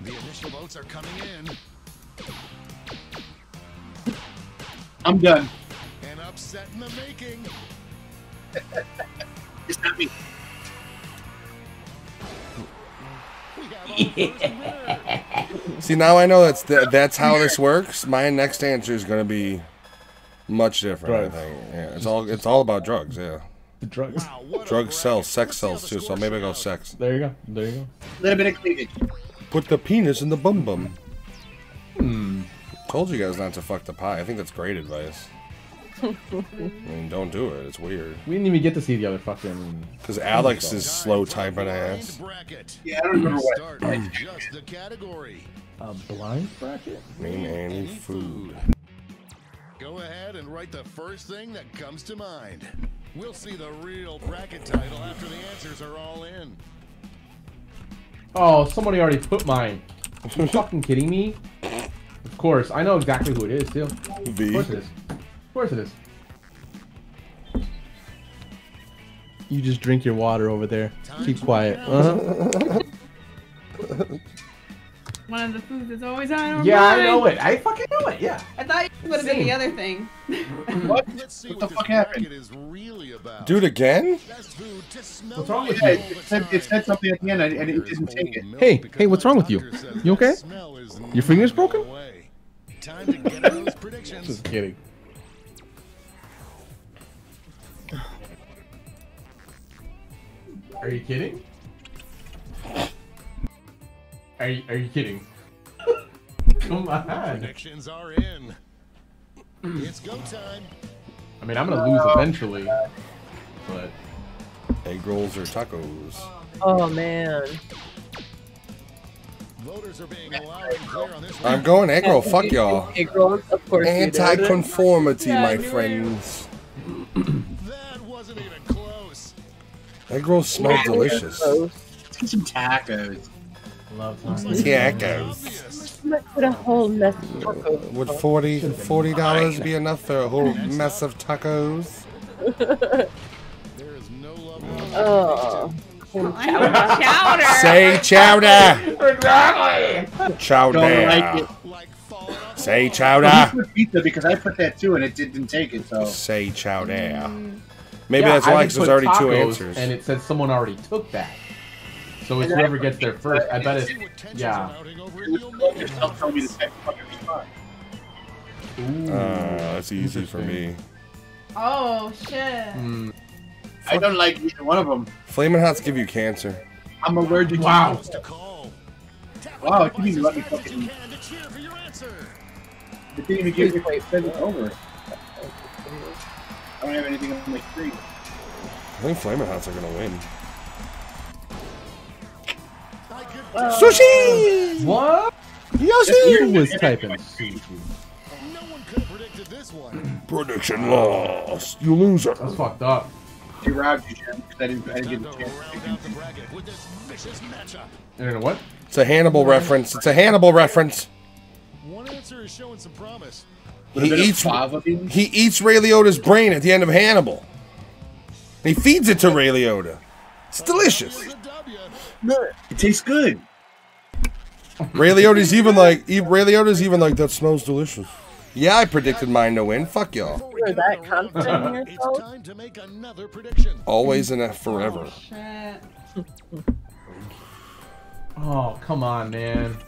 M: The initial votes are coming in.
E: I'm done.
M: An upset in the making.
E: It's not me.
M: We have our first winner.
C: See, now I know that's th- that's how this works. My next answer is going to be much different.
A: Drugs.
C: I think. Yeah, it's all it's all about drugs. Yeah,
A: The drugs.
M: Wow, what
C: drugs sell, sex
M: Let's see how
C: sells too. So maybe I go sex.
A: There you go. There you go.
E: A little bit of cleavage.
C: Put the penis in the bum bum.
A: Hmm.
C: Told you guys not to fuck the pie. I think that's great advice. I mean, don't do it. It's weird.
A: We didn't even get to see the other fucking.
C: Because Alex is slow typing ass.
M: bracket.
E: Yeah, I don't remember what.
M: Start with just the category.
A: A blind bracket?
C: Name any food.
M: Go ahead and write the first thing that comes to mind. We'll see the real bracket title after the answers are all in.
A: Oh, somebody already put mine. Are you fucking kidding me? Of course, I know exactly who it is too. Of course it is. Of course it is.
L: You just drink your water over there. Keep quiet. Uh-huh.
B: One of the foods that's always on our
A: Yeah, I know it. I fucking know it. Yeah.
B: I thought you would have been the other thing.
E: What?
M: Let's see
E: What
M: what,
E: the fuck happened?
M: bracket is really about.
C: Do it again?
M: Best food to smell
A: What's wrong with
E: Yeah,
A: you?
E: it said, it said something at the end and and it didn't take it.
L: Hey, hey, what's wrong with you? You okay? Your finger's broken?
M: Time to get in those predictions.
A: Just kidding. Are you kidding? Are you, are you kidding? Come on.
M: Predictions are in. It's go time.
A: I mean, I'm gonna lose eventually, but
C: Egg rolls or tacos?
D: Oh man.
M: Voters are being loud and clear on this.
C: I'm going egg roll. Fuck y'all.
D: Egg of course.
C: Anti-conformity,
B: Yeah,
C: my friends.
M: That wasn't even close.
C: Egg rolls smell delicious.
E: Let's get some tacos.
A: love
M: Looks
A: time.
M: like
C: Yeah,
M: it's
C: it goes.
M: obvious.
D: Let's put a whole mess tacos.
C: Would 40 dollars be enough for a whole mess of tacos?
M: There is no love oh. lost.
D: Oh.
B: Chowder.
C: Say chowder.
A: Exactly.
E: Don't like
C: Chowder.
E: it.
M: Like falling off.
C: Say chowder.
E: he pizza because I put that too and it didn't take it. So
C: Say chowder. Maybe
A: Yeah,
C: that's why,
A: would
C: 'cause there's already two answers.
A: And it said someone already took that. So it's whoever gets there first. I bet it's
M: See what tensions
A: yeah.
M: are mounting over
E: it
M: in
E: was
M: the
E: like
M: Omega
E: yourself telling me to say fucking response.
A: Ooh.
C: Uh, that's easy for me.
B: Oh shit.
A: Mm.
E: I don't like either one of them.
C: Flaming hots give you cancer.
E: I'm allergic
A: Wow.
M: Who's to call? Tap
E: Wow,
M: on
E: it didn't even let me
M: the
E: fucking-
M: you can to cheer for your answer.
E: to. It didn't even give me send it over. I don't have anything on my screen.
C: I think flaming hots are gonna win.
M: I could
C: Sushi.
A: What?
C: Yoshi.
A: Was typing?
M: No one could have predicted this one.
C: Prediction lost. You loser.
A: That's fucked up.
E: Hey, Rob, you should, because I didn't, I didn't get a chance.
M: round out the bracket with this vicious matchup.
A: You know what?
C: It's a Hannibal reference. It's a Hannibal reference.
M: One answer is showing some promise.
C: He eats-
E: fava bean.
C: He eats Ray Liotta's brain at the end of Hannibal. He feeds it to Ray Liotta. It's delicious.
M: It's a W.
E: It tastes good.
C: Ray Liotta's even like e- Ray Liotta's even like that smells delicious. Yeah, I predicted mine to win. Fuck y'all.
M: Before
D: You're that confident in
M: road,
D: yourself?
M: It's time to make another prediction.
C: Always and forever.
B: Oh, shit.
A: Oh, come on, man.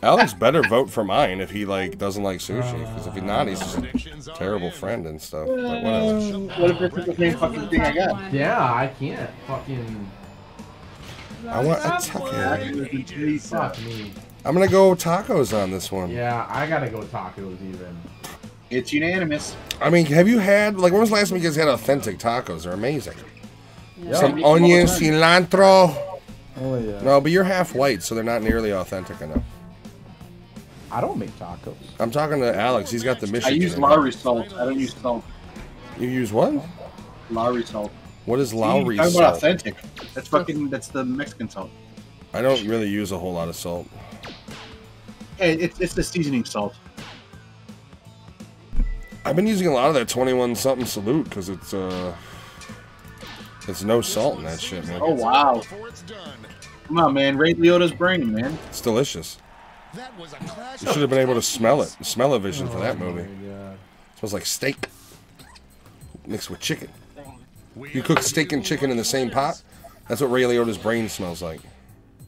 C: Alex better vote for mine if he like doesn't like sushi. Because if he's not, he's just a terrible friend and stuff. But whatever.
E: What if this is the same fucking thing I got?
A: Yeah, I can't fucking
C: I want a
E: Tacos
C: taco.
A: fuck me.
C: I'm gonna go tacos on this one.
A: Yeah, I gotta go tacos even.
E: It's unanimous.
C: I mean, have you had like when was the last time you guys had authentic tacos? They're amazing.
A: Yeah.
C: Some
E: I make them all the
C: onion, cilantro.
L: Oh yeah.
C: No, but you're half white, so they're not nearly authentic enough.
A: I don't make tacos.
C: I'm talking to Alex. He's got the
E: I
C: Michigan.
E: use
C: Lawry
E: salt. I don't use salt.
C: You use what?
E: Lawry salt.
C: What is
E: See,
C: Lawry
E: talking
C: salt?
E: about authentic. That's fucking. That's the Mexican salt.
C: I don't really use a whole lot of salt.
E: Yeah, it's it's the seasoning salt.
C: I've been using a lot of that 21 something salute because it's uh it's no salt in that shit, man.
E: Oh wow! Come on, man. Ray Liotta's brain, man.
C: It's delicious. You should have been able to smell it. Smell-O-Vision for that movie. smells like steak mixed with chicken. You cook steak and chicken in the same pot. That's what Ray Liotta's brain smells like.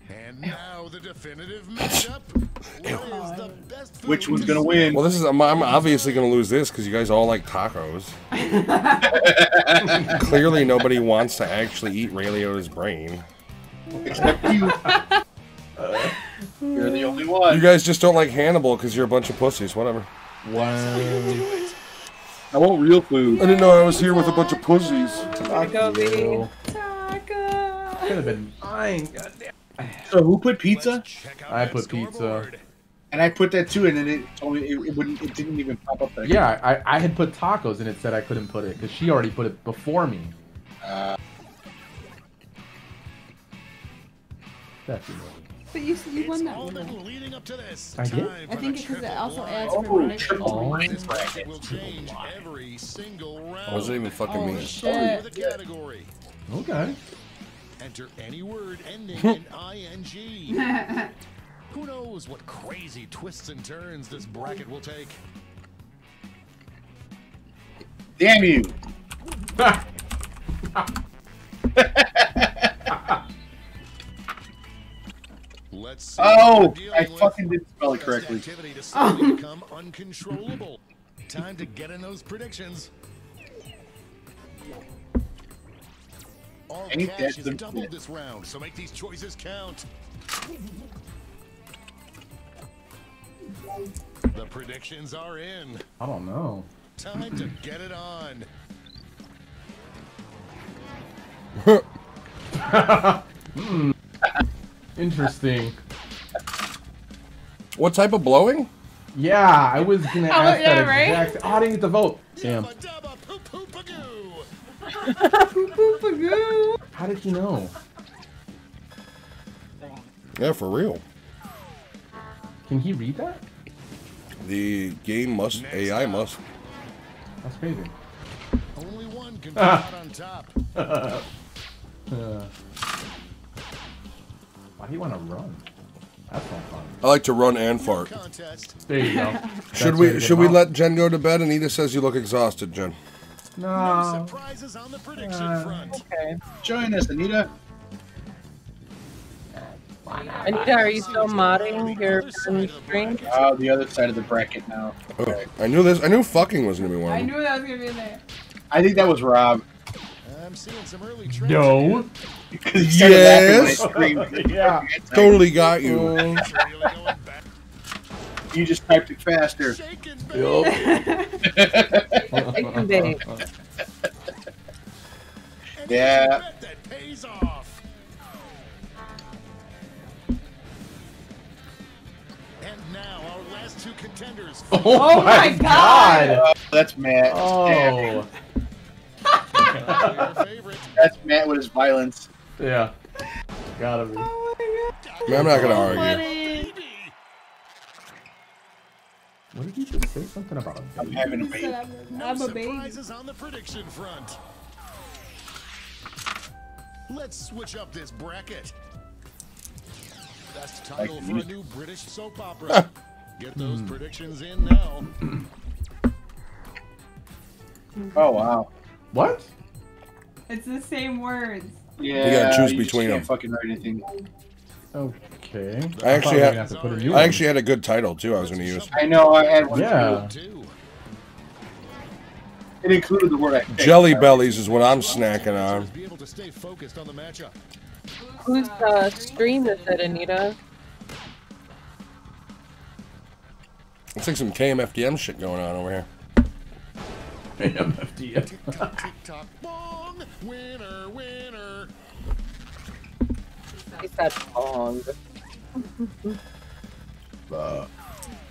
M: And now the definitive matchup. What is the best
E: Which one's gonna win?
C: Well, this is I'm, I'm obviously gonna lose this because you guys all like tacos. Clearly, nobody wants to actually eat Ray Liotta's brain.
E: Except you. Uh, you're the only one.
C: You guys just don't like Hannibal because you're a bunch of pussies. Whatever.
E: Wow. I want real food.
C: I didn't know I was here with a bunch of pussies.
D: Jacoby.
A: Could have been mine. Goddamn.
E: So who put pizza?
A: I put pizza.
E: And I put that too, and then it told me it, it wouldn't. It didn't even pop up there.
A: Yeah, I, I had put tacos and it said I couldn't put it because she already put it before me.
E: Uh,
A: Definitely.
B: But you you won that one.
M: been leading up to this.
A: I did?
B: I think because it also adds
E: Oh,
B: harmonic.
E: triple
M: This bracket will change every single round.
C: What does it even fucking
B: Oh,
C: mean?
B: shit.
M: Category.
A: Okay.
M: Enter any word ending in ing. Who knows what crazy twists and turns this bracket will take?
E: Damn you!
M: Let's see
E: Oh,
M: what we're dealing
E: I fucking didn't spell it correctly.
M: Activity to suddenly become uncontrollable. Time to get in those predictions. All
E: Ain't
M: cash
E: that
M: is
E: the
M: doubled
E: shit.
M: this round, so make these choices count. The predictions are in.
A: I don't know.
M: Time to get it on.
A: Hmm. Interesting.
C: What type of blowing?
A: Yeah, I was gonna
B: Oh,
A: ask
B: yeah,
A: that
B: right?
A: exact. Oh, I didn't get the vote. Damn.
B: Poo-poo-pagoo.
A: How did you know?
C: Yeah, for real.
A: Can he read that?
C: The game must AI must.
A: That's crazy.
M: Only one can come out on top.
A: Uh, why do you want to run? That's not fun.
C: I like to run and fart.
M: Contest.
A: There you go.
C: Should
A: That's
C: we should we
A: him
C: let Jen go to bed? And Anita says you look exhausted, Jen.
A: No.
M: Surprises on the prediction
A: Uh,
M: front.
D: Okay.
E: Join us, Anita.
D: Anita, are you still modding your stream?
E: Oh, the other side of the bracket now.
C: Oh, I knew this. I knew fucking was gonna be one.
B: I knew that was gonna be in there.
E: I think that was Rob.
M: I'm seeing some early trends.
A: No.
E: Because laughing I
C: Yes.
E: screamed.
A: Yeah.
C: Totally got you.
M: Really going back.
E: You just typed it faster.
M: Shaking
D: Take babe.
E: Yeah.
M: bet that pays off. And now our last two contenders.
A: Oh,
B: my oh God.
E: Oh, that's Matt.
A: Oh.
E: Damn.
M: Your favorite.
E: That's Matt with his violence.
A: Yeah. Gotta be.
B: Oh
C: Man, I'm not gonna argue.
B: Funny.
A: What did he just say? Something about a
E: I'm having a baby.
B: I'm,
M: No
B: I'm a baby.
M: surprises on the prediction front. Let's switch up this bracket. That's the title
E: Like
M: for a new British soap opera. Get those hmm. predictions in now.
E: Oh wow.
A: What?
B: It's the same words.
E: Yeah.
C: You gotta choose
E: you
C: between
E: can't
C: them.
E: Fucking write anything. Oh.
A: Okay.
C: I actually
A: we
C: had-
A: gonna have to put a new
C: I
A: one.
C: actually had a good title too. I was gonna use
E: I know. I had one.
A: Yeah.
E: Too. It included the word I picked.
C: Jelly Bellies is what I'm snacking on.
M: Be able to stay focused on the.
D: Whose uh, stream is it, Anita?
C: It's like some KMFDM shit going on over here.
A: AMFD.
M: Tick tock, tick bong. Winner, winner.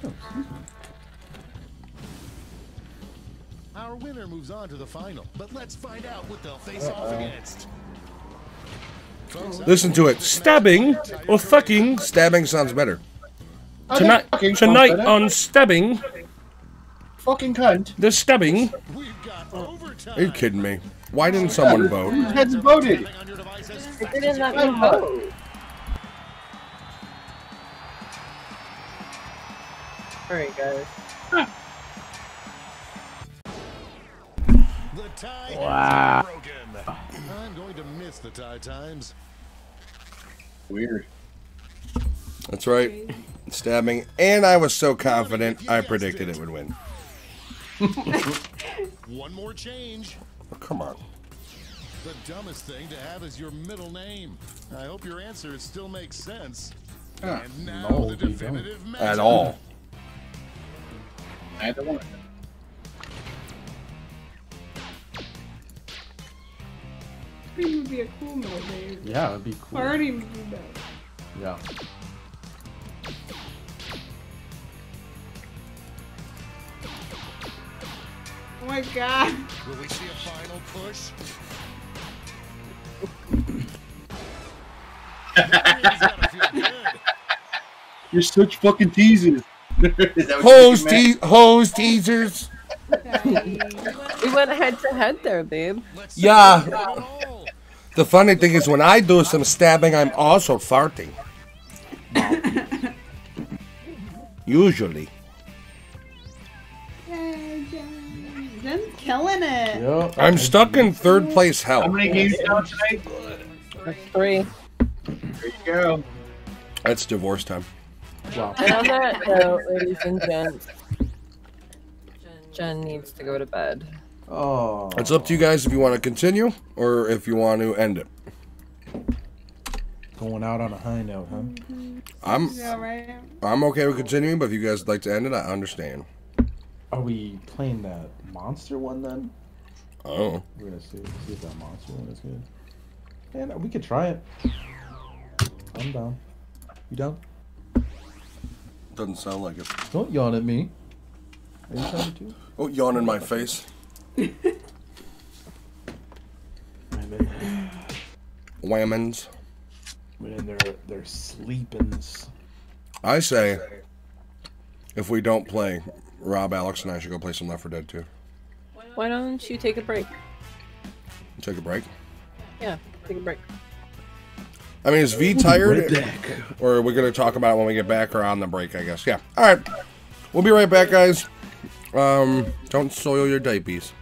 D: He said Pong.
M: Our winner moves on to the final, but let's find out what they'll face off against.
C: Listen to it.
G: Stabbing or fucking
C: Stabbing sounds better.
G: tonight. Tonight on stabbing.
E: Fucking cunt.
G: The stabbing.
C: Are you kidding me? Why didn't someone vote?
E: Heads voted.
D: It didn't let me vote. Alright, guys.
M: The tie
L: Wow.
M: broken. I'm going to miss the tie times.
E: Weird.
C: That's right. Stabbing. And I was so confident, I predicted it would win.
M: One more change.
C: Oh, come on.
M: The dumbest thing to have is your middle name. I hope your answer still makes sense.
E: Huh.
M: And now
A: No,
M: the definitive matchup.
C: At all.
E: I don't want
B: It would be a cool middle name.
A: Yeah, it'd be cool.
B: Party would be better.
A: Yeah.
B: Oh my god.
M: Will we see a final push?
E: You're such fucking teasers. Is
C: Hose, te- hose teasers.
D: We went head to head there, babe.
C: Yeah. The funny thing is, when I do some stabbing, I'm also farting. Usually.
B: Yay, Jen. Jen's killing it.
A: Yep.
C: I'm stuck in third place hell.
E: How
C: hell.
E: many games now tonight?
D: Three.
E: There you go.
C: That's divorce time.
A: Wow.
D: And on that note, ladies and gents, Jen needs to go to bed.
A: Oh.
C: It's up to you guys if you want to continue or if you want to end it.
A: Going out on a high note, huh?
C: I'm
B: Yeah, right.
C: I'm okay with continuing, but if you guys would like to end it, I understand.
A: Are we playing that monster one then?
C: Oh.
A: We're gonna see, see if that monster one is good. And we could try it. I'm down. You down?
C: Doesn't sound like it.
A: Don't yawn at me. Are you trying to?
C: Oh, yawn in my face. Whammons.
A: Man, they're they're sleeping.
C: I say, if we don't play, Rob, Alex, and I should go play some Left 4 Dead too.
D: Why don't you take a break?
C: Take a break.
D: Yeah, take a break.
C: I mean, is V tired? Or are we going to talk about it when we get back or on the break, I guess? Yeah. All right. We'll be right back, guys. Um, don't soil your diapers.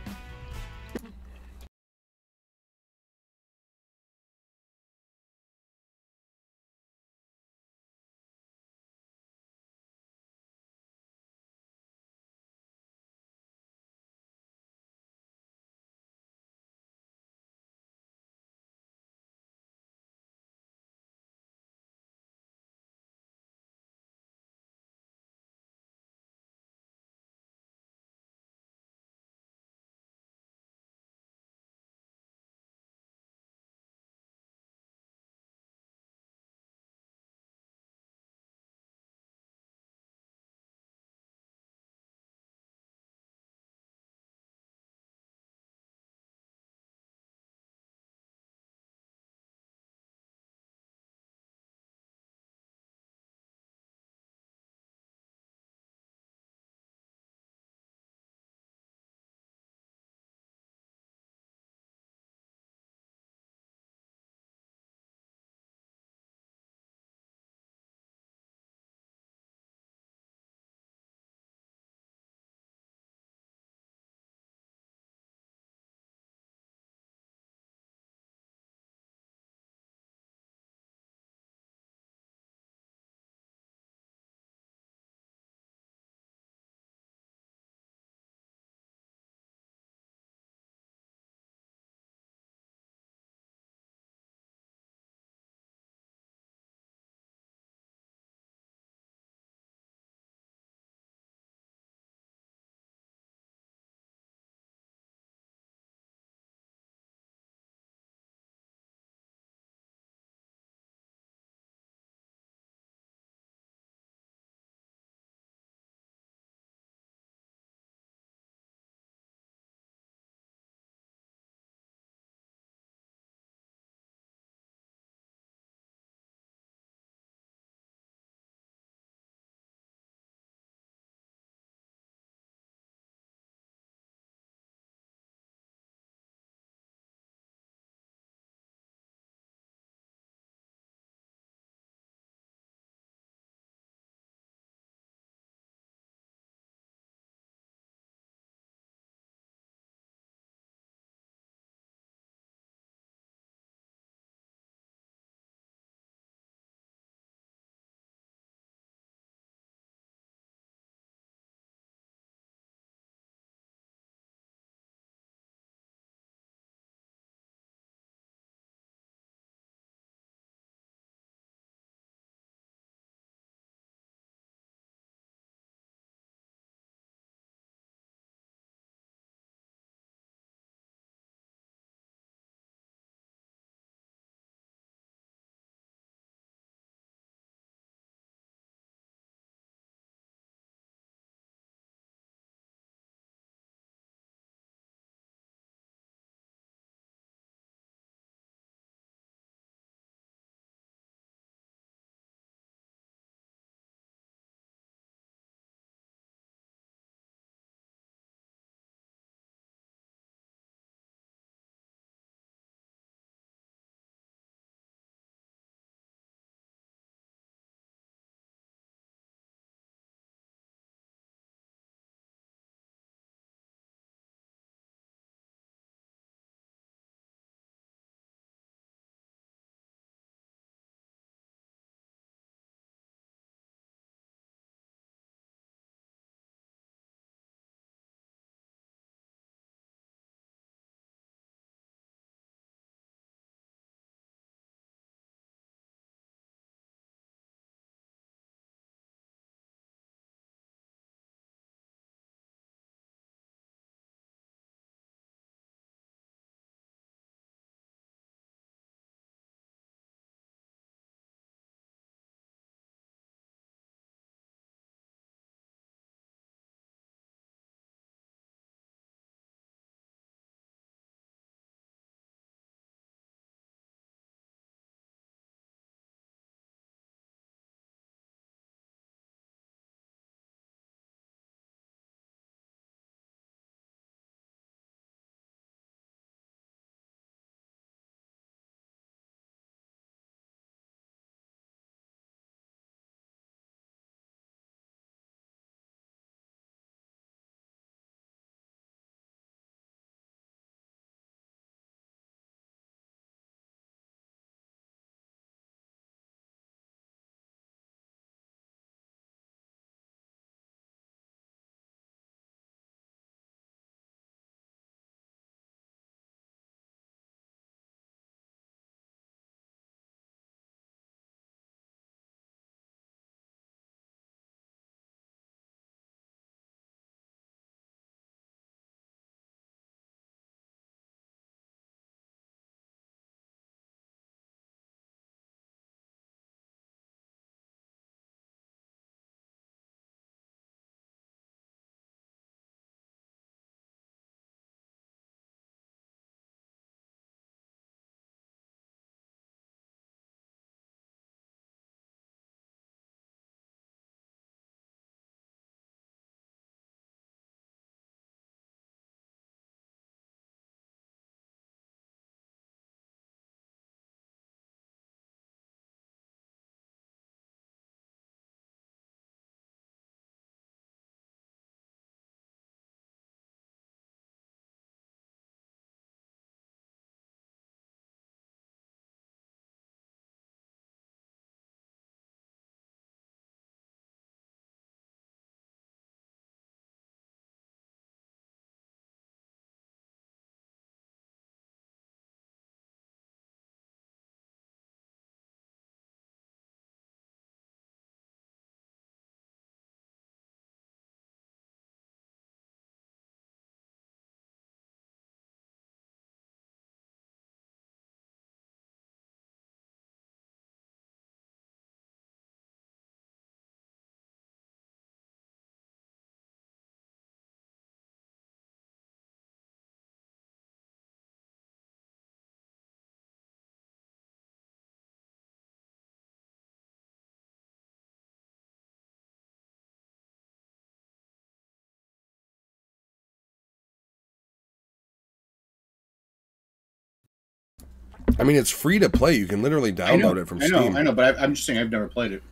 C: I mean, it's free to play. You can literally
E: I know,
C: download it from
E: I know,
C: Steam.
E: I know, but I, I'm just saying I've never played it.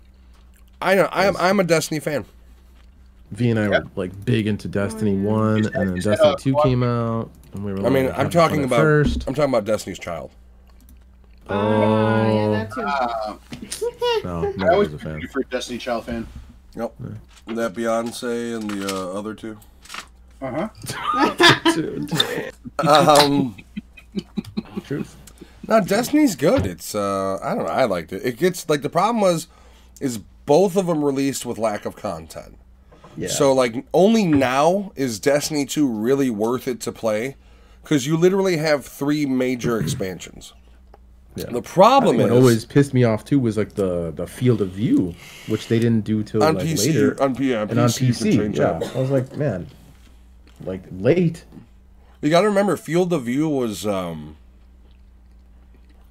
C: I know. I'm I'm a Destiny fan.
A: V and I were like big into Destiny One, and then
E: just had
A: Destiny Two
E: co-op-
A: came out, and we were.
C: I mean, I'm talking about
A: first.
C: I'm talking about Destiny's Child.
B: Ah, yeah, that too.
E: Uh,
A: No,
E: I
A: was a fan.
E: been for a Destiny Child fan.
C: Yep. That Beyonce and the uh, other two.
E: Uh huh.
C: Um.
A: Truth.
C: No, Destiny's good. It's uh, I don't know. I liked it. It gets like the problem was, is both of them released with lack of content.
A: Yeah.
C: So like only now is Destiny 2 really worth it to play, because you literally have three major expansions.
A: Yeah.
C: The problem
A: what
C: is
A: always pissed me off too was like the the field of view, which they didn't do till
C: On
A: like
C: PC,
A: later.
C: on P- yeah,
A: and on
C: PC you can
A: PC, yeah.
C: that.
A: I was like, man, like late.
C: You got to remember, field of view was um,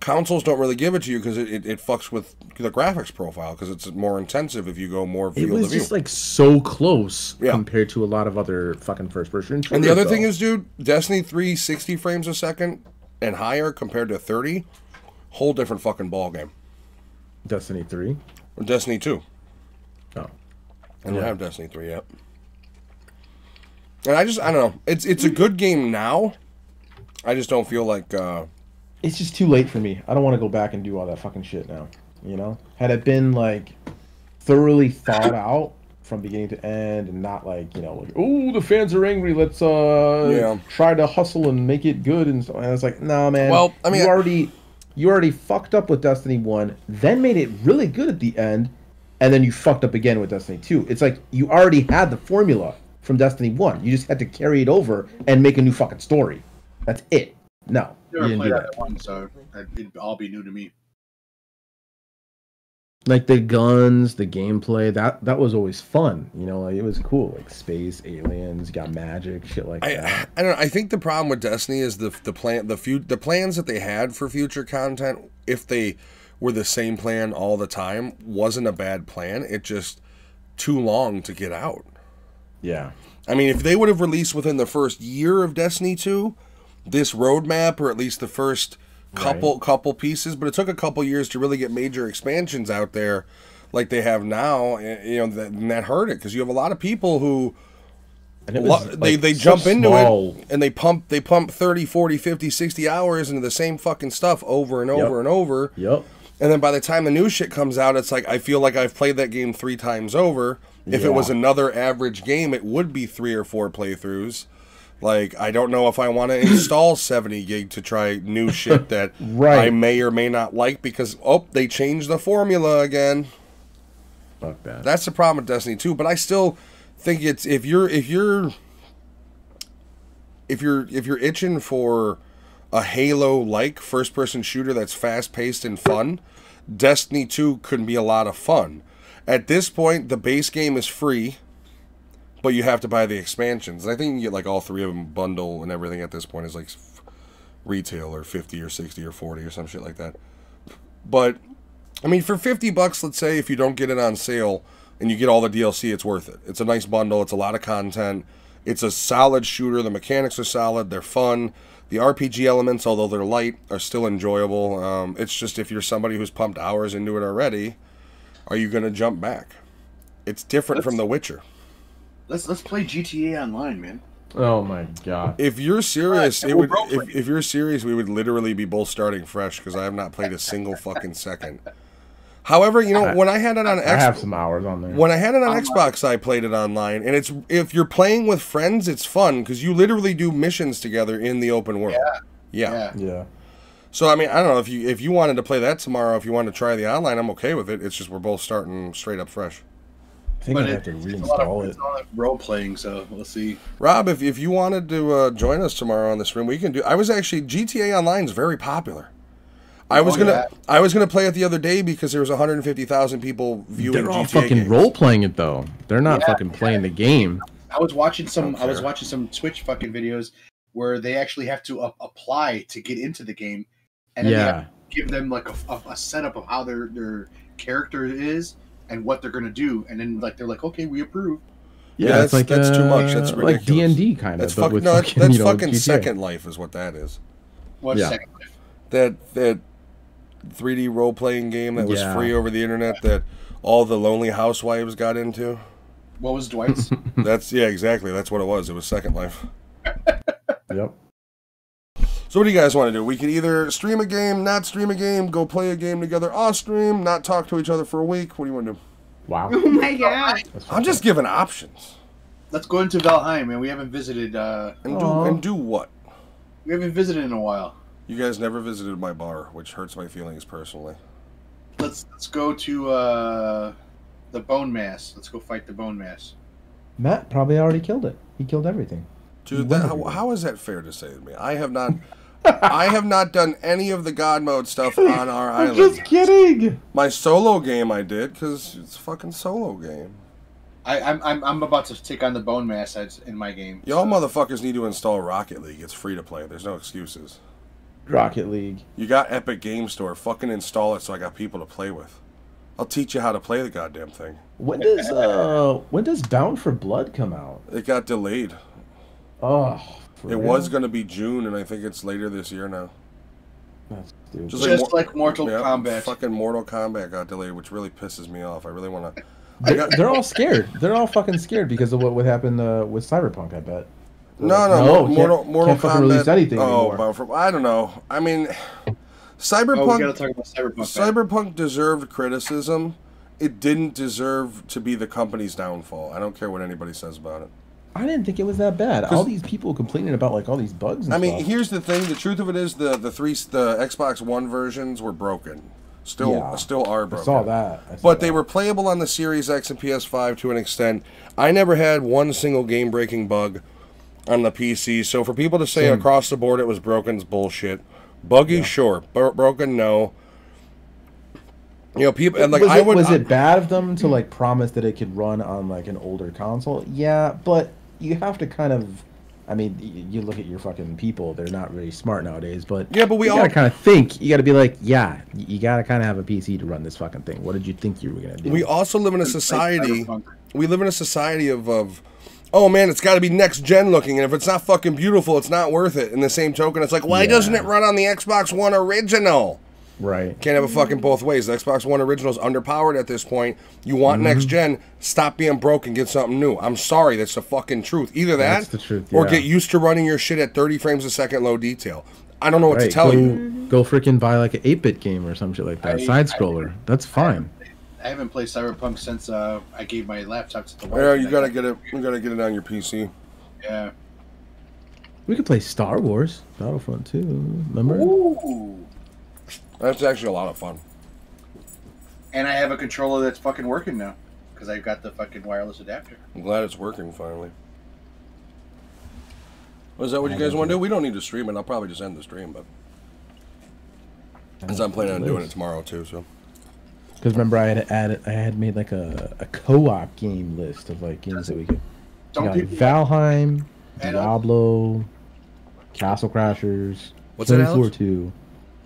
C: consoles don't really give it to you because it, it, it fucks with the graphics profile because it's more intensive if you go more
A: It
C: field
A: was
C: of view.
A: just like so close
C: Yeah.
A: compared to a lot of other fucking first person.
C: and the other thing is, dude, Destiny 3 60 frames a second and higher compared to 30, whole different fucking ball game.
A: Destiny Three.
C: Or Destiny 2.
A: Oh.
C: I don't
A: Yeah.
C: have Destiny 3 yet. And I just I don't know. It's it's a good game now. I just don't feel like uh
A: it's just too late for me. I don't want to go back and do all that fucking shit now. You know, had it been like thoroughly thought out from beginning to end, and not like you know, like oh the fans are angry, let's uh
C: Yeah.
A: try to hustle and make it good and so. And I was like, no man.
C: Well, I mean-
A: you already you already fucked up with Destiny One, then made it really good at the end, and then you fucked up again with Destiny Two. It's like you already had the formula from Destiny One. You just had to carry it over and make a new fucking story. That's it. No,
E: Never
A: didn't
E: played either
A: that.
E: one, so it'd all be new to me.
A: like the guns, the gameplay, that that was always fun. You know, like it was cool. Like space, aliens, got magic, shit like
C: I,
A: that.
C: I don't know. I think the problem with Destiny is the the plan the few the plans that they had for future content. If they were the same plan all the time, wasn't a bad plan. It just too long to get out.
A: Yeah.
C: I mean, if they would have released within the first year of Destiny two, this roadmap or at least the first couple couple pieces, but it took a couple years to really get major expansions out there like they have now. and, You know that, and that hurt it because you have a lot of people who
A: was,
C: they
A: like,
C: they
A: such
C: jump into
A: small-
C: it and they pump they pump 30 40 50 60 hours into the same fucking stuff over and over
A: Yep.
C: and over
A: Yep.
C: and then by the time the new shit comes out it's like i feel like i've played that game three times over if
A: Yeah.
C: it was another average game it would be three or four playthroughs like i don't know if i want to install 70 gig to try new shit that i may or may not like because oh they changed the formula again
A: Fuck that.
C: that's the problem with Destiny 2, but I still think it's if you're if you're if you're if you're itching for a Halo like first person shooter that's fast paced and fun, Destiny 2 could be a lot of fun. At this point, the base game is free, but you have to buy the expansions. And I think you can get like all three of them bundle and everything at this point is like retail or 50 or 60 or 40 or some shit like that. But I mean, for 50 bucks, let's say if you don't get it on sale and you get all the DLC, it's worth it. It's a nice bundle, it's a lot of content. It's a solid shooter. The mechanics are solid, they're fun. The RPG elements, although they're light, are still enjoyable. Um, it's just if you're somebody who's pumped hours into it already, are you going to jump back? It's different from The Witcher.
E: Let's let's play GTA Online, man.
A: Oh my god.
C: If you're serious,
E: Alright,
C: it would. If, if you're serious, we would literally be both starting fresh because I have not played a single fucking second. However, you know when I had it on
A: I
C: Xbox,
A: have some hours on there.
C: when I had it on Xbox, I played it online, and it's if you're playing with friends, it's fun because you literally do missions together in the open world. Yeah,
A: Yeah. Yeah.
C: So I mean, I don't know if you if you wanted to play that tomorrow, if you wanted to try the online, I'm okay with it. It's just we're both starting straight up fresh.
A: I think
E: But
A: I have to
E: it's a lot of-
A: reinstall it.
E: a lot role playing, so we'll see.
C: Rob, if, if you wanted to uh, join us tomorrow on the stream, we can do. I was actually GTA Online is very popular. I was
E: Oh,
C: gonna
E: yeah.
C: I was gonna play it the other day because there was 150,000 people viewing
A: They're all
C: GTA
A: fucking
C: games.
A: role playing it though. They're not
E: Yeah,
A: fucking playing the game.
E: I was watching some.
C: Don't
E: I was watching some Twitch fucking videos where they actually have to uh, apply to get into the game, and then they
A: Yeah.
E: give them like a, a, a setup of how their their character is and what they're gonna do, and then like they're like, okay, we approve.
A: Yeah,
C: Yeah,
A: it's
C: that's-
A: like
C: that's too much.
A: uh,
C: That's
A: like D and D kind of.
C: That's
A: but
C: fucking no, that's,
A: fucking,
C: that's
A: you know,
C: fucking
A: GTA.
C: Second Life is what that is.
E: What's
A: Yeah.
E: Second Life?
C: That that 3D role playing game that was
A: Yeah.
C: free over the internet that all the lonely housewives got into?
E: What was Dwight's?
C: That's yeah, exactly. That's what it was. It was Second Life.
A: Yep.
C: So what do you guys want to do? We could either stream a game, not stream a game, go play a game together off stream, not talk to each other for a week. What do you want to do?
A: Wow.
B: Oh my god.
C: I'm just giving options.
E: Let's go into Valheim, man. We haven't visited. uh
C: And do and do what?
E: We haven't visited in a while.
C: You guys never visited my bar, which hurts my feelings personally.
E: Let's let's go to uh the Bonemass. Let's go fight the Bonemass.
A: Matt probably already killed it. He killed everything.
C: Dude, that, how, how is that fair to say to me? I have not, I have not done any of the God mode stuff on our
A: I'm
C: island.
A: just kidding.
C: My solo game I did because it's a fucking solo game.
E: I, I'm, I'm I'm about to take on the Bonemass that's in my game.
C: Y'all motherfuckers need to install Rocket League. It's free to play. There's no excuses.
A: Rocket League.
C: You got Epic Game Store. Fucking install it so I got people to play with. I'll teach you how to play the goddamn thing.
A: When does uh when does Back 4 Blood come out?
C: It got delayed.
A: Oh, for
C: It
A: real?
C: was going to be June, and I think it's later this year now.
A: That's stupid.
E: Just like Mortal
C: yeah,
E: Kombat.
C: Fucking Mortal Kombat got delayed, which really pisses me off. I really want to.
A: They're, they're all scared. They're all fucking scared because of what would happen uh, with Cyberpunk. I bet. They're
C: No,
A: like,
C: no, Mor-
A: can't-
C: Mortal, Mortal
A: can't fucking
C: Kombat.
A: release anything
C: oh,
A: anymore.
C: Bound for- I don't know. I mean,
E: Oh,
C: Cyberpunk.
E: we gotta talk about Cyberpunk. man.
C: Cyberpunk deserved criticism. It didn't deserve to be the company's downfall. I don't care what anybody says about it.
A: I didn't think it was that bad. All these people complaining about like all these bugs. And
C: I mean,
A: stuff.
C: here's the thing: the truth of it is, the the three the Xbox One versions were broken. Still,
A: Yeah.
C: still are
A: I
C: broken.
A: saw that. I saw
C: but they were playable on the Series X and PS5 to an extent. I never had one single game-breaking bug on the PC. So for people to say
A: Same.
C: across the board it was broken is bullshit. Buggy, sure. Bro- broken, no. You know, people and like
A: was
C: I
A: it,
C: would.
A: was
C: I-
A: it bad of them to like promise that it could run on like an older console? Yeah, but you have to kind of. I mean, you look at your fucking people; they're not really smart nowadays. But
C: Yeah, but we
A: you
C: all-
A: gotta kind of think. You gotta be like, yeah, you gotta kind of have a PC to run this fucking thing. What did you think you were gonna do?
C: We also live in a society. We live in a society of, of oh man, it's got to be next gen looking, and if it's not fucking beautiful, it's not worth it. In the same token, it's like, why
A: Yeah.
C: doesn't it run on the Xbox One original?
A: Right.
C: Can't have a fucking both ways. The Xbox One original is underpowered at this point. You want
A: Mm-hmm.
C: next gen? Stop being broke and get something new. I'm sorry, that's the fucking truth. Either that,
A: That's the truth,
C: or get used to running your shit at 30 frames a second, low detail. I don't know what to tell
A: go,
C: you.
A: Go freaking buy like an 8 bit game or some shit like that.
E: I-
A: Side scroller. That's fine.
E: I haven't played Cyberpunk since uh, I gave my laptop to the wife.
C: Yeah, you gotta get it. You gotta get it on your PC.
E: Yeah.
A: We could play Star Wars Battlefront 2. Remember?
E: Ooh.
C: That's actually a lot of fun.
E: And I have a controller that's fucking working now because I've got the fucking wireless adapter.
C: I'm glad it's working finally. Was that what you guys want to do? We don't need to stream it. I'll probably just end the stream, but as I'm planning on doing it tomorrow too. So
A: Because remember, I had added, I had made like a, a co-op game list of like games that we could.
E: Don't
A: we got
E: people-
A: Valheim, Diablo, Castle Crashers,
C: What's that,
A: Sims
C: Alex?
A: 4 2.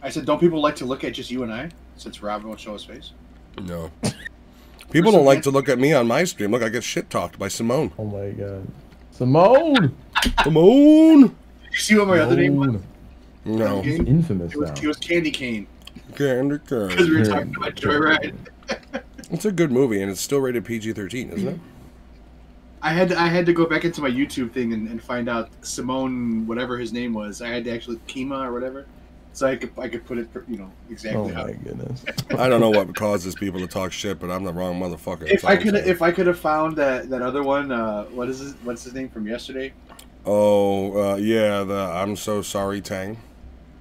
E: I said, don't people like to look at just you and I since Rob won't show his face?
C: no, people don't like to look at me on my stream. Look, I get shit talked by Simone.
A: Oh my god, Simone!
C: Simone.
E: Did you see what my other name was?
C: No.
E: Game?
A: Infamous
E: It was,
A: now.
E: it was Candy Cane
C: Candy
E: because we were talking about Joyride.
C: It's a good movie, and it's still rated PG-13, isn't it?
E: I had to, I had to go back into my YouTube thing and, and find out Simone, whatever his name was. I had to actually Kima or whatever, so I could I could put it, you know, exactly
A: Oh
E: how.
A: my goodness.
C: I don't know what causes people to talk shit, but I'm the wrong motherfucker.
E: If I could if I could have found that that other one, uh, what is his, what's his name from yesterday?
C: Oh, uh, yeah, the I'm so sorry, Tang.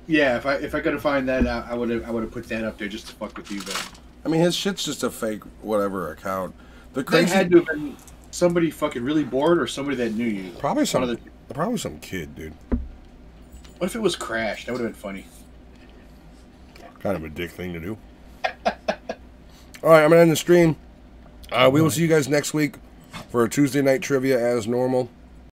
E: Yeah, if I if I could have found that, I would have I would have put that up there just to fuck with you. But
C: I mean, his shit's just a fake whatever account. The
E: that
C: crazy,
E: had to have been somebody fucking really bored or somebody that knew you.
C: probably some,
E: One of the-
C: probably some kid, dude.
E: What if it was Crash? That would have been funny.
C: Kind of a dick thing to do. All right, I'm gonna end the stream. Uh, we will see you guys next week for a Tuesday night trivia as normal.